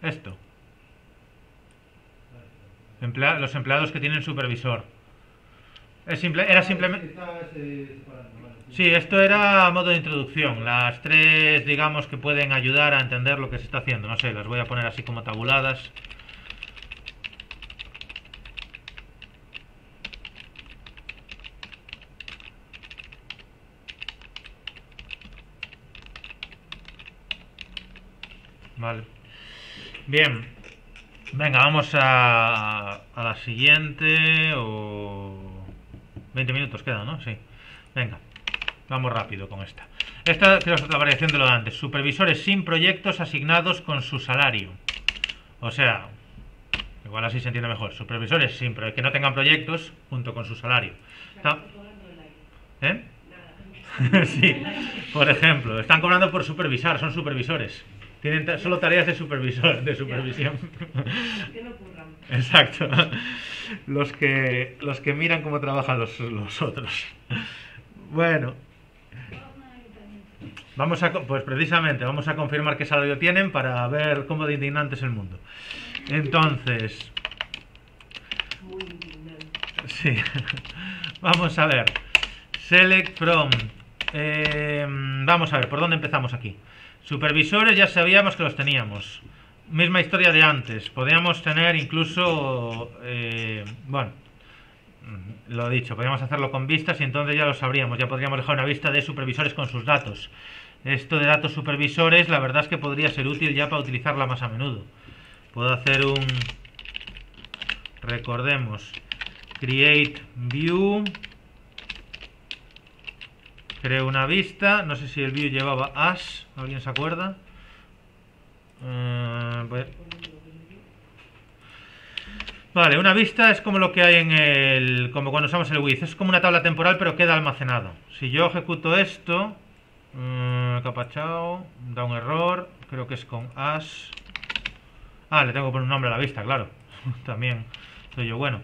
Esto. los empleados que tienen supervisor. Era simplemente... Sí, esto era modo de introducción. Las tres, digamos, que pueden ayudar a entender lo que se está haciendo. No sé, las voy a poner así como tabuladas. Vale. Bien. Venga, vamos a, a la siguiente o... 20 minutos quedan, ¿no? Sí. Venga. Vamos rápido con esta. Esta creo es otra variación de lo de antes. Supervisores sin proyectos asignados con su salario. O sea, igual así se entiende mejor. Supervisores sin que no tengan proyectos junto con su salario. ¿Eh? sí, por ejemplo, están cobrando por supervisar, son supervisores. Tienen solo tareas de supervisor, de supervisión. Exacto. Los que, los que miran cómo trabajan los, los otros. Bueno. Vamos a, pues precisamente, vamos a confirmar qué salario tienen para ver cómo de indignante es el mundo. Entonces... Sí. Vamos a ver. Select from... Eh, vamos a ver, ¿por dónde empezamos aquí? Supervisores ya sabíamos que los teníamos. Misma historia de antes. Podíamos tener incluso, eh, bueno, lo he dicho, podríamos hacerlo con vistas y entonces ya lo sabríamos. Ya podríamos dejar una vista de supervisores con sus datos. Esto de datos supervisores, la verdad es que podría ser útil ya para utilizarla más a menudo. Puedo hacer un, recordemos, create view creo una vista, no sé si el view llevaba as, ¿alguien se acuerda? Eh, voy- Vale, una vista es como lo que hay en el... como cuando usamos el width. Es como una tabla temporal pero queda almacenado. Si yo ejecuto esto... eh, capachao, da un error. Creo que es con as. Ah, le tengo que poner un nombre a la vista, claro. También soy yo bueno.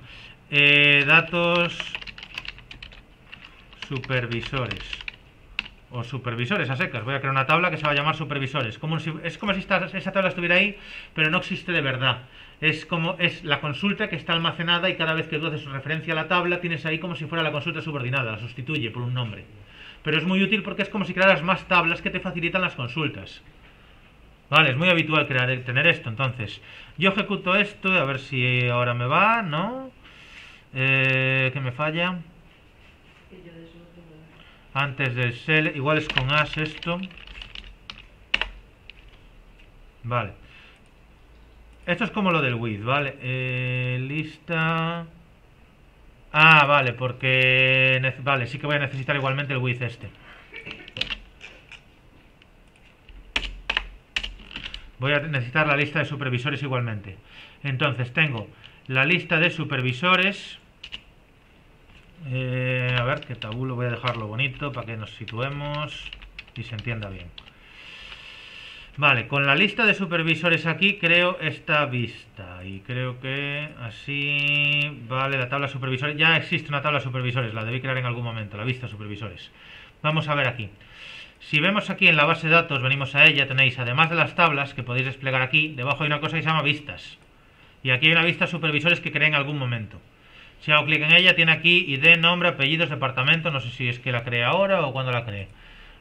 Eh, datos supervisores. O supervisores a secas. Voy a crear una tabla que se va a llamar supervisores. Como si- es como si esta- esa tabla estuviera ahí, pero no existe de verdad. Es como es la consulta que está almacenada y cada vez que tú haces referencia a la tabla tienes ahí como si fuera la consulta subordinada, la sustituye por un nombre. Pero es muy útil porque es como si crearas más tablas que te facilitan las consultas. Vale, es muy habitual crear, tener esto. Entonces, yo ejecuto esto, a ver si ahora me va, ¿no? Eh, ¿Qué me falla? Que yo de eso no tengo nada. Antes del sel, igual es con as esto. Vale. Esto es como lo del with, ¿vale? Eh, lista... Ah, vale, porque... Vale, sí que voy a necesitar igualmente el with este. Voy a necesitar la lista de supervisores igualmente. Entonces tengo la lista de supervisores. Eh, a ver, que tabulo voy a dejarlo bonito para que nos situemos y se entienda bien. Vale, con la lista de supervisores aquí creo esta vista y creo que así, vale, la tabla supervisores, ya existe una tabla supervisores, la debí crear en algún momento, la vista supervisores. Vamos a ver aquí. Si vemos aquí en la base de datos, venimos a ella, tenéis además de las tablas que podéis desplegar aquí, debajo hay una cosa que se llama vistas. Y aquí hay una vista supervisores que creé en algún momento. Si hago clic en ella, tiene aquí ID, nombre, apellidos, departamento. No sé si es que la creé ahora o cuando la creé.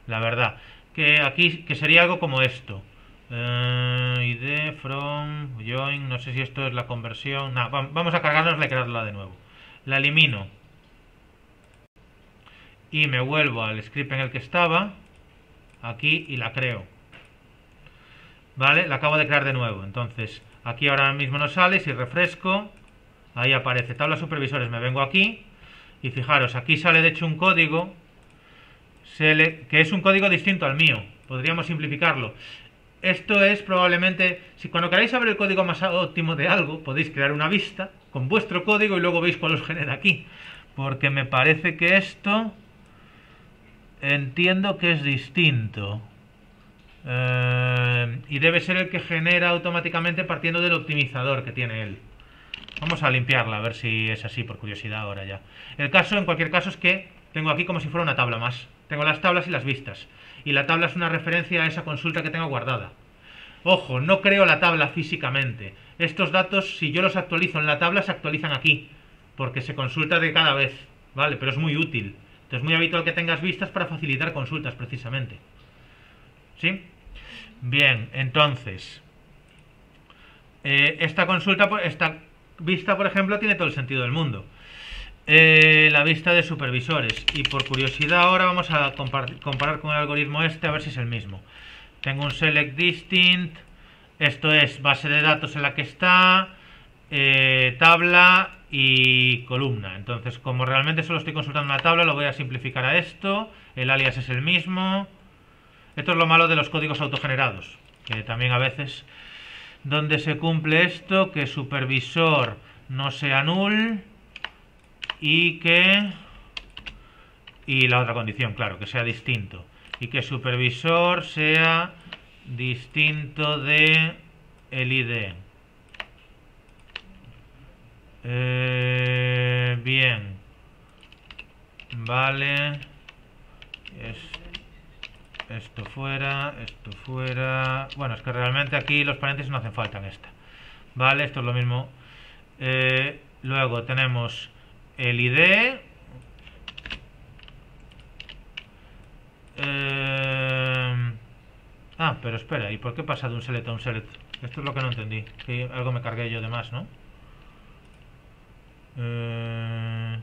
La verdad. Que aquí que sería algo como esto. Eh, ID, from, join. No sé si esto es la conversión. Vamos a cargarnos y crearla de nuevo. La elimino. Y me vuelvo al script en el que estaba. Aquí y la creo. Vale, la acabo de crear de nuevo. Entonces, aquí ahora mismo no sale. Si refresco, ahí aparece tabla supervisores. Me vengo aquí y fijaros, aquí sale de hecho un código que es un código distinto al mío. Podríamos simplificarlo. Esto es probablemente, si cuando queráis saber el código más óptimo de algo, podéis crear una vista con vuestro código y luego veis cuál os genera aquí. Porque me parece que esto entiendo que es distinto. Eh, y debe ser el que genera automáticamente partiendo del optimizador que tiene él. Vamos a limpiarla a ver si es así por curiosidad ahora ya. El caso, en cualquier caso, es que tengo aquí como si fuera una tabla más. Tengo las tablas y las vistas. Y la tabla es una referencia a esa consulta que tengo guardada. Ojo, no creo la tabla físicamente. Estos datos, si yo los actualizo en la tabla, se actualizan aquí. Porque se consulta de cada vez. ¿Vale? Pero es muy útil. Entonces es muy habitual que tengas vistas para facilitar consultas precisamente. ¿Sí? Bien, entonces... eh, esta consulta, por- esta vista, por ejemplo, tiene todo el sentido del mundo. Eh, la vista de supervisores. Y por curiosidad ahora vamos a compar- comparar con el algoritmo este a ver si es el mismo. Tengo un select distinct. Esto es base de datos en la que está, eh, tabla y columna. Entonces, como realmente solo estoy consultando una tabla, lo voy a simplificar a esto. El alias es el mismo. Esto es lo malo de los códigos autogenerados, que también a veces donde se cumple esto, que supervisor no sea null y que y la otra condición, claro, que sea distinto y que supervisor sea distinto de el ID. Eh, bien. Vale. Es- esto fuera, esto fuera. Bueno, es que realmente aquí los paréntesis no hacen falta en esta. Vale, esto es lo mismo. Eh, luego tenemos el ID. Eh, ah, pero espera, ¿y por qué pasa de un select a un select? Esto es lo que no entendí. Que algo me cargué yo de más, ¿no? Eh.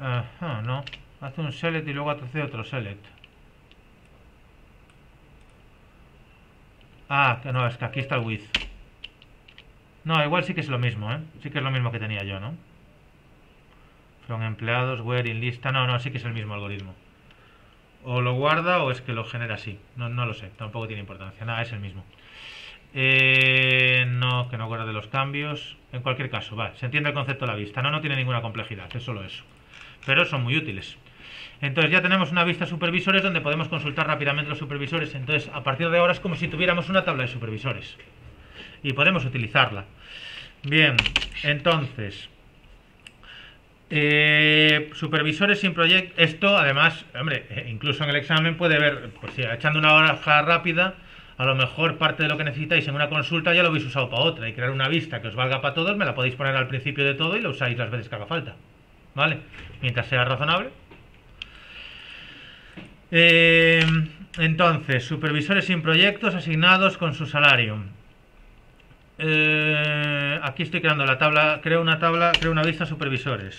No. Hace un select y luego hace otro select. Ah, que no, es que aquí está el with. No, igual sí que es lo mismo, ¿eh? Sí que es lo mismo que tenía yo, ¿no? From empleados, where in lista. No, no, sí que es el mismo algoritmo. o lo guarda o es que lo genera así. No, no lo sé, tampoco tiene importancia. Nada, es el mismo. Eh, no, que no guarde los cambios. En cualquier caso, vale, se entiende el concepto de la vista. No, no tiene ninguna complejidad, es solo eso. Pero son muy útiles. Entonces ya tenemos una vista supervisores donde podemos consultar rápidamente los supervisores. Entonces a partir de ahora es como si tuviéramos una tabla de supervisores. Y podemos utilizarla. Bien, entonces... Eh, supervisores sin proyecto. Esto además, hombre, eh, incluso en el examen puede ver, pues si echando una hoja rápida, a lo mejor parte de lo que necesitáis en una consulta ya lo habéis usado para otra y crear una vista que os valga para todos, me la podéis poner al principio de todo y lo usáis las veces que haga falta. ¿Vale? Mientras sea razonable. Eh, entonces, supervisores sin proyectos asignados con su salario. Eh, aquí estoy creando la tabla, creo una tabla, creo una vista supervisores.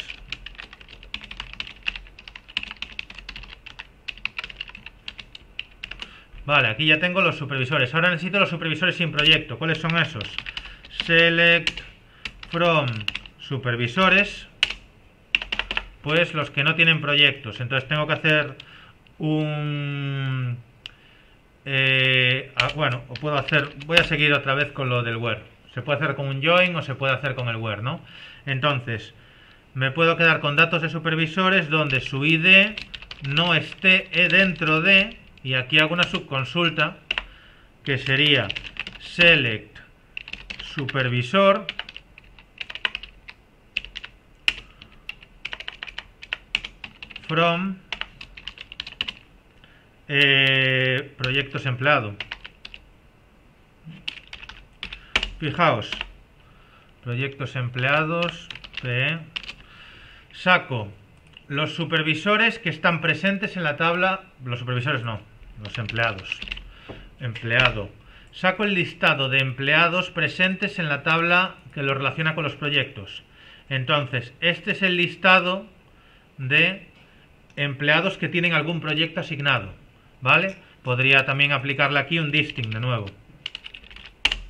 Vale, aquí ya tengo los supervisores. Ahora necesito los supervisores sin proyecto. ¿Cuáles son esos? Select from supervisores. Pues los que no tienen proyectos. Entonces tengo que hacer un... Eh, ah, bueno, o puedo hacer... Voy a seguir otra vez con lo del where. Se puede hacer con un join o se puede hacer con el where, ¿no? Entonces, me puedo quedar con datos de supervisores donde su ID no esté dentro de... Y aquí hago una subconsulta que sería select supervisor from eh, proyectos empleado. Fijaos, proyectos empleados, saco los supervisores que están presentes en la tabla, los supervisores no, los empleados, empleado. Saco el listado de empleados presentes en la tabla que lo relaciona con los proyectos. Entonces, este es el listado de empleados que tienen algún proyecto asignado. ¿vale? Podría también aplicarle aquí un distinct de nuevo,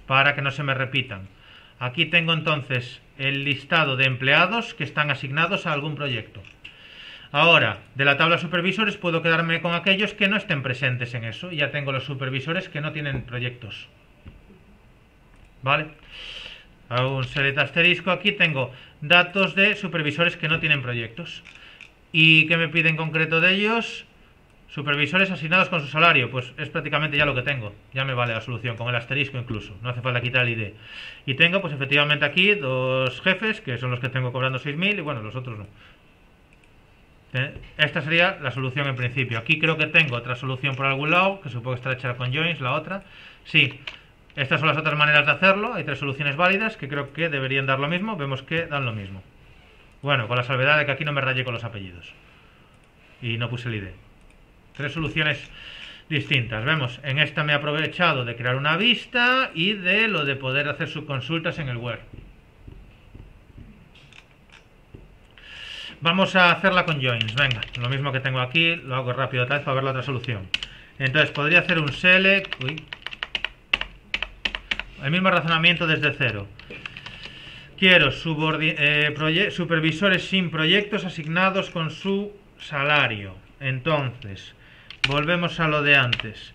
para que no se me repitan. Aquí tengo entonces el listado de empleados que están asignados a algún proyecto. Ahora, de la tabla supervisores puedo quedarme con aquellos que no estén presentes en eso. Ya tengo los supervisores que no tienen proyectos. ¿Vale? Hago un select asterisco. Aquí tengo datos de supervisores que no tienen proyectos. ¿Y qué me pide en concreto de ellos? Supervisores asignados con su salario, pues es prácticamente ya lo que tengo. Ya me vale la solución, con el asterisco incluso. No hace falta quitar el ID. Y tengo, pues efectivamente aquí, dos jefes, que son los que tengo cobrando 6.000 y bueno, los otros no. Eh, esta sería la solución en principio. Aquí creo que tengo otra solución por algún lado, que supongo que está hecha con joins, la otra. Sí, estas son las otras maneras de hacerlo. Hay tres soluciones válidas que creo que deberían dar lo mismo. Vemos que dan lo mismo. Bueno, con la salvedad de que aquí no me rayé con los apellidos. Y no puse el ID. Tres soluciones distintas. Vemos, en esta me he aprovechado de crear una vista y de lo de poder hacer subconsultas en el web. Vamos a hacerla con joins. Venga, lo mismo que tengo aquí, lo hago rápido otra vez para ver la otra solución. Entonces podría hacer un select. Uy. El mismo razonamiento desde cero. Quiero eh, supervisores sin proyectos asignados con su salario. Entonces, Volvemos a lo de antes.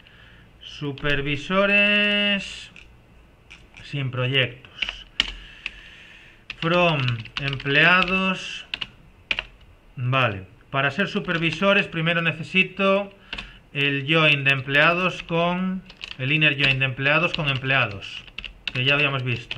Supervisores sin proyectos. From empleados. Vale. Para ser supervisores primero necesito el join de empleados con el inner join de empleados con empleados. Que ya habíamos visto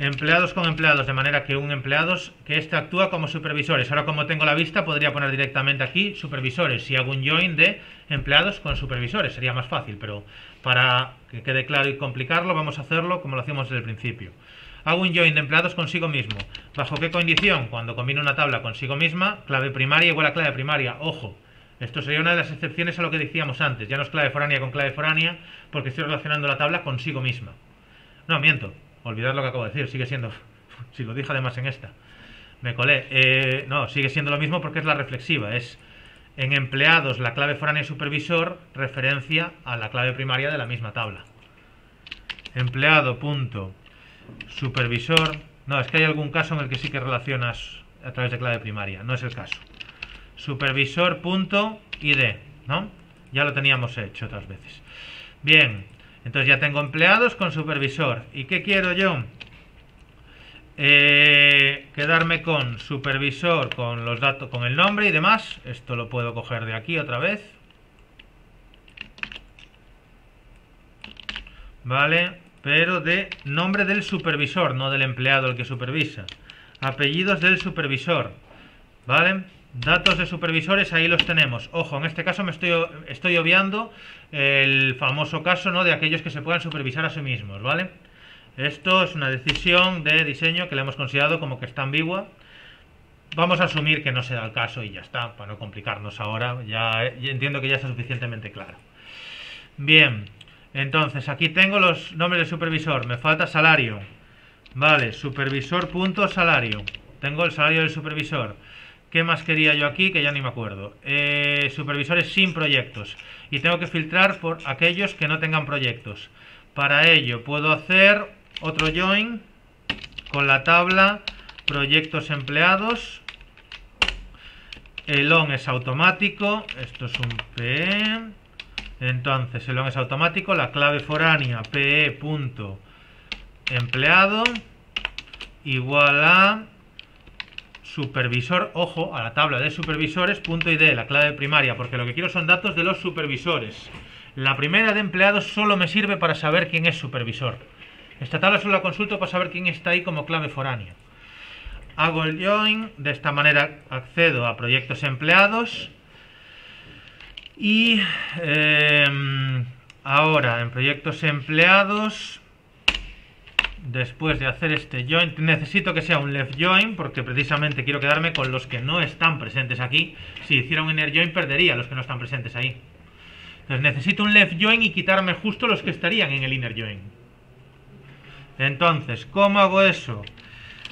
empleados con empleados, de manera que un empleado que éste actúa como supervisores. Ahora como tengo la vista podría poner directamente aquí supervisores. Si hago un join de empleados con supervisores sería más fácil, pero para que quede claro y complicarlo vamos a hacerlo como lo hacíamos desde el principio. Hago un join de empleados consigo mismo. ¿Bajo qué condición? Cuando combino una tabla consigo misma, clave primaria igual a clave primaria. Ojo, esto sería una de las excepciones a lo que decíamos antes. Ya no es clave foránea con clave foránea porque estoy relacionando la tabla consigo misma. No, miento. Olvidad lo que acabo de decir, sigue siendo. Si lo dije además en esta. Me colé. Eh, no, sigue siendo lo mismo porque es la reflexiva. Es en empleados la clave foránea supervisor referencia a la clave primaria de la misma tabla. Empleado punto supervisor. No, es que hay algún caso en el que sí que relacionas a través de clave primaria. No es el caso. Supervisor punto id. ¿no? Ya lo teníamos hecho otras veces. Bien, entonces ya tengo empleados con supervisor. ¿Y qué quiero yo? Eh, quedarme con supervisor, con los datos, con el nombre y demás. Esto lo puedo coger de aquí otra vez. Vale, pero de nombre del supervisor, no del empleado el que supervisa. Apellidos del supervisor. ¿Vale? Datos de supervisores, ahí los tenemos. Ojo, en este caso me estoy, estoy obviando el famoso caso ¿no? de aquellos que se puedan supervisar a sí mismos, ¿vale? Esto es una decisión de diseño que le hemos considerado como que está ambigua. Vamos a asumir que no se da el caso y ya está, para no complicarnos ahora. Ya, entiendo que ya está suficientemente claro. Bien, entonces aquí tengo los nombres del supervisor. Me falta salario. Vale, supervisor punto salario. Tengo el salario del supervisor. ¿Qué más quería yo aquí? Que ya ni me acuerdo. Eh, supervisores sin proyectos. Y tengo que filtrar por aquellos que no tengan proyectos. Para ello puedo hacer otro join con la tabla proyectos empleados. El on es automático. Esto es un PE. Entonces el on es automático. La clave foránea PE.empleado igual a supervisor, ojo, a la tabla de supervisores, punto la clave primaria, porque lo que quiero son datos de los supervisores. La primera de empleados solo me sirve para saber quién es supervisor. Esta tabla solo la consulto para saber quién está ahí como clave foránea. Hago el join, de esta manera accedo a proyectos empleados. Y eh, ahora en proyectos empleados después de hacer este join, necesito que sea un left join porque precisamente quiero quedarme con los que no están presentes aquí. Si hiciera un inner join perdería los que no están presentes ahí. Entonces necesito un left join y quitarme justo los que estarían en el inner join. Entonces, ¿cómo hago eso?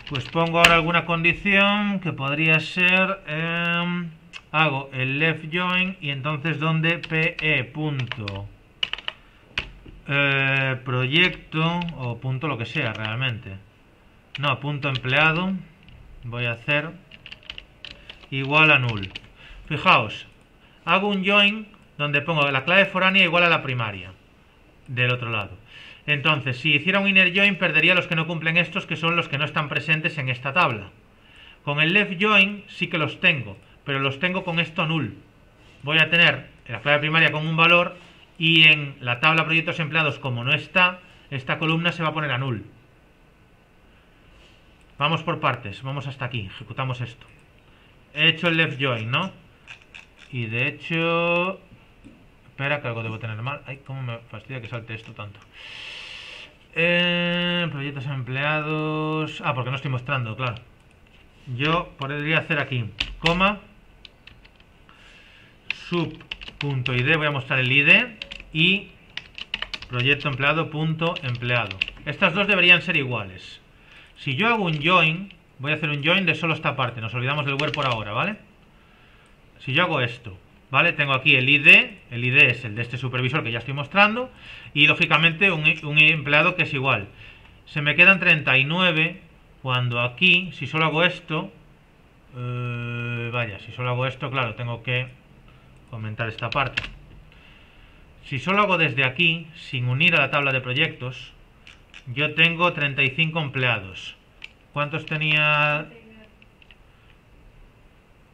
Pues pongo ahora alguna condición que podría ser... Em, hago el left join y entonces donde pe eh, proyecto o punto lo que sea realmente. No, punto empleado. Voy a hacer igual a null. Fijaos, hago un join donde pongo la clave foránea igual a la primaria del otro lado. Entonces, si hiciera un inner join, perdería los que no cumplen estos, que son los que no están presentes en esta tabla. Con el left join sí que los tengo, pero los tengo con esto null. Voy a tener la clave primaria con un valor y en la tabla proyectos empleados como no está, esta columna se va a poner a null. Vamos por partes, vamos hasta aquí, ejecutamos esto. He hecho el left join, ¿no? Y de hecho... Espera, que algo debo tener mal. Ay, cómo me fastidia que salte esto tanto. Eh, proyectos empleados... Ah, porque no estoy mostrando, claro. Yo podría hacer aquí, coma, sub.id, voy a mostrar el id, y proyecto empleado punto empleado. Estas dos deberían ser iguales. Si yo hago un join, voy a hacer un join de solo esta parte. Nos olvidamos del where por ahora, ¿vale? Si yo hago esto, ¿vale? Tengo aquí el ID, el ID es el de este supervisor que ya estoy mostrando, y lógicamente un, empleado que es igual. Se me quedan 39 cuando aquí, si solo hago esto, eh, vaya, si solo hago esto, claro, tengo que comentar esta parte. Si solo hago desde aquí, sin unir a la tabla de proyectos, yo tengo 35 empleados. ¿Cuántos tenía?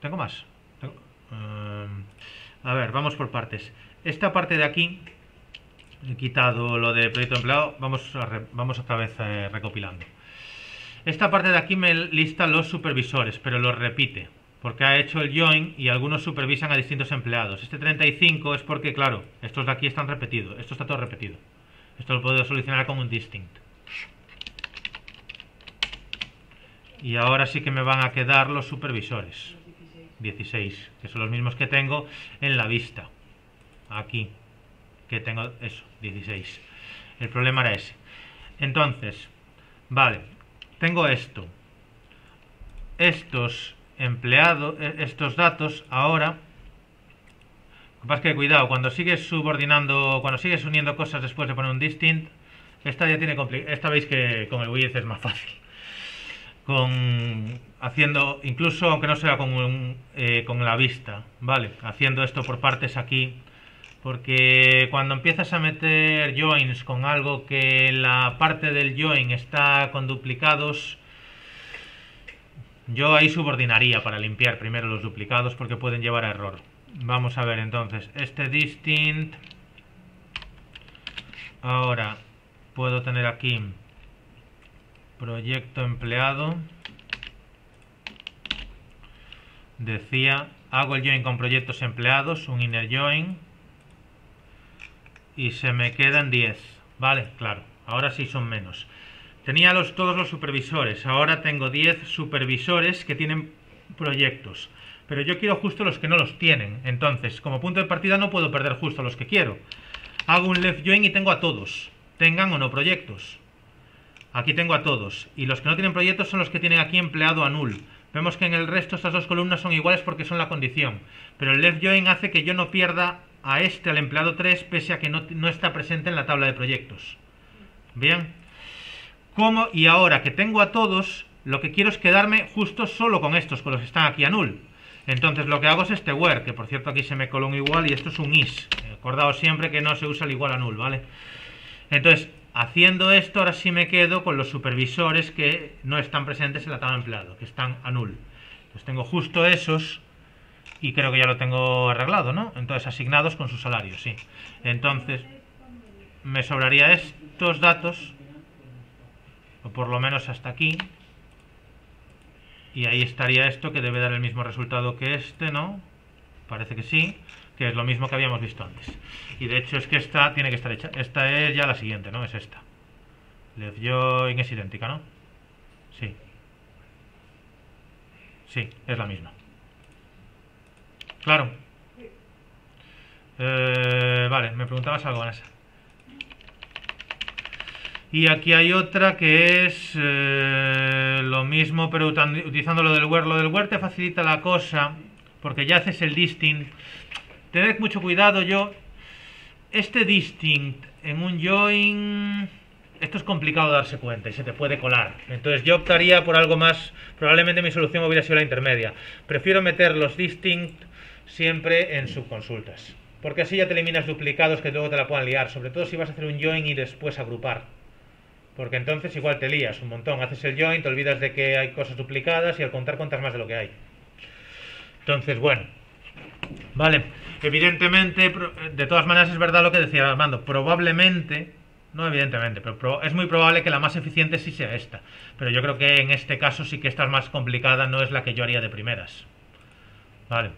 ¿Tengo más? Eh, a ver, vamos por partes. Esta parte de aquí, he quitado lo de proyecto empleado, vamos, a vamos otra vez eh, recopilando. Esta parte de aquí me lista los supervisores, pero los repite porque ha hecho el join y algunos supervisan a distintos empleados. Este 35 es porque, claro, estos de aquí están repetidos. Esto está todo repetido. Esto lo puedo solucionar con un distinct. Y ahora sí que me van a quedar los supervisores. 16, que son los mismos que tengo en la vista. Aquí, que tengo eso, 16. El problema era ese. Entonces, vale, tengo esto. Estos empleado e, estos datos ahora más que cuidado cuando sigues subordinando cuando sigues uniendo cosas después de poner un distinct esta ya tiene esta veis que con el width es más fácil con haciendo, incluso aunque no sea con, eh, con la vista, ¿vale? Haciendo esto por partes aquí, porque cuando empiezas a meter joins con algo que la parte del join está con duplicados, yo ahí subordinaría para limpiar primero los duplicados porque pueden llevar a error. Vamos a ver entonces, este distinct, ahora puedo tener aquí proyecto empleado, decía, hago el join con proyectos empleados, un inner join, y se me quedan 10, ¿vale? Claro, ahora sí son menos. Tenía los, todos los supervisores, ahora tengo 10 supervisores que tienen proyectos, pero yo quiero justo los que no los tienen, entonces como punto de partida no puedo perder justo los que quiero. Hago un left join y tengo a todos, tengan o no proyectos. Aquí tengo a todos, y los que no tienen proyectos son los que tienen aquí empleado a null. Vemos que en el resto estas dos columnas son iguales porque son la condición. Pero el left join hace que yo no pierda a este, al empleado 3, pese a que no, no está presente en la tabla de proyectos. Bien. Como, y ahora que tengo a todos, lo que quiero es quedarme justo solo con estos, con los que están aquí a null. Entonces lo que hago es este where, que por cierto aquí se me coló un igual y esto es un is. Acordaos siempre que no se usa el igual a null, ¿vale? Entonces, Haciendo esto, ahora sí me quedo con los supervisores que no están presentes en la tabla de empleado, que están a null. Entonces tengo justo esos y creo que ya lo tengo arreglado, ¿no? Entonces asignados con su salario, sí. Entonces me sobraría estos datos, o por lo menos hasta aquí, y ahí estaría esto que debe dar el mismo resultado que este, ¿no? Parece que sí que es lo mismo que habíamos visto antes. Y de hecho es que esta tiene que estar hecha. Esta es ya la siguiente, ¿no? Es esta. Left join es idéntica, ¿no? Sí. Sí, es la misma. Claro. Eh, vale, me preguntabas algo, Vanessa. Y aquí hay otra que es eh, lo mismo, pero utilizando lo del where. Lo del where te facilita la cosa, porque ya haces el distinct Tened mucho cuidado, yo... Este distinct en un join... Esto es complicado darse cuenta y se te puede colar. Entonces yo optaría por algo más... Probablemente mi solución hubiera sido la intermedia. Prefiero meter los distinct siempre en subconsultas. Porque así ya te eliminas duplicados que luego te la puedan liar. Sobre todo si vas a hacer un join y después agrupar. Porque entonces igual te lías un montón. Haces el join, te olvidas de que hay cosas duplicadas y al contar cuentas más de lo que hay. Entonces, bueno. Vale. Evidentemente, de todas maneras es verdad lo que decía Armando, probablemente, no evidentemente, pero es muy probable que la más eficiente sí sea esta. Pero yo creo que en este caso sí que esta es más complicada, no es la que yo haría de primeras. Vale.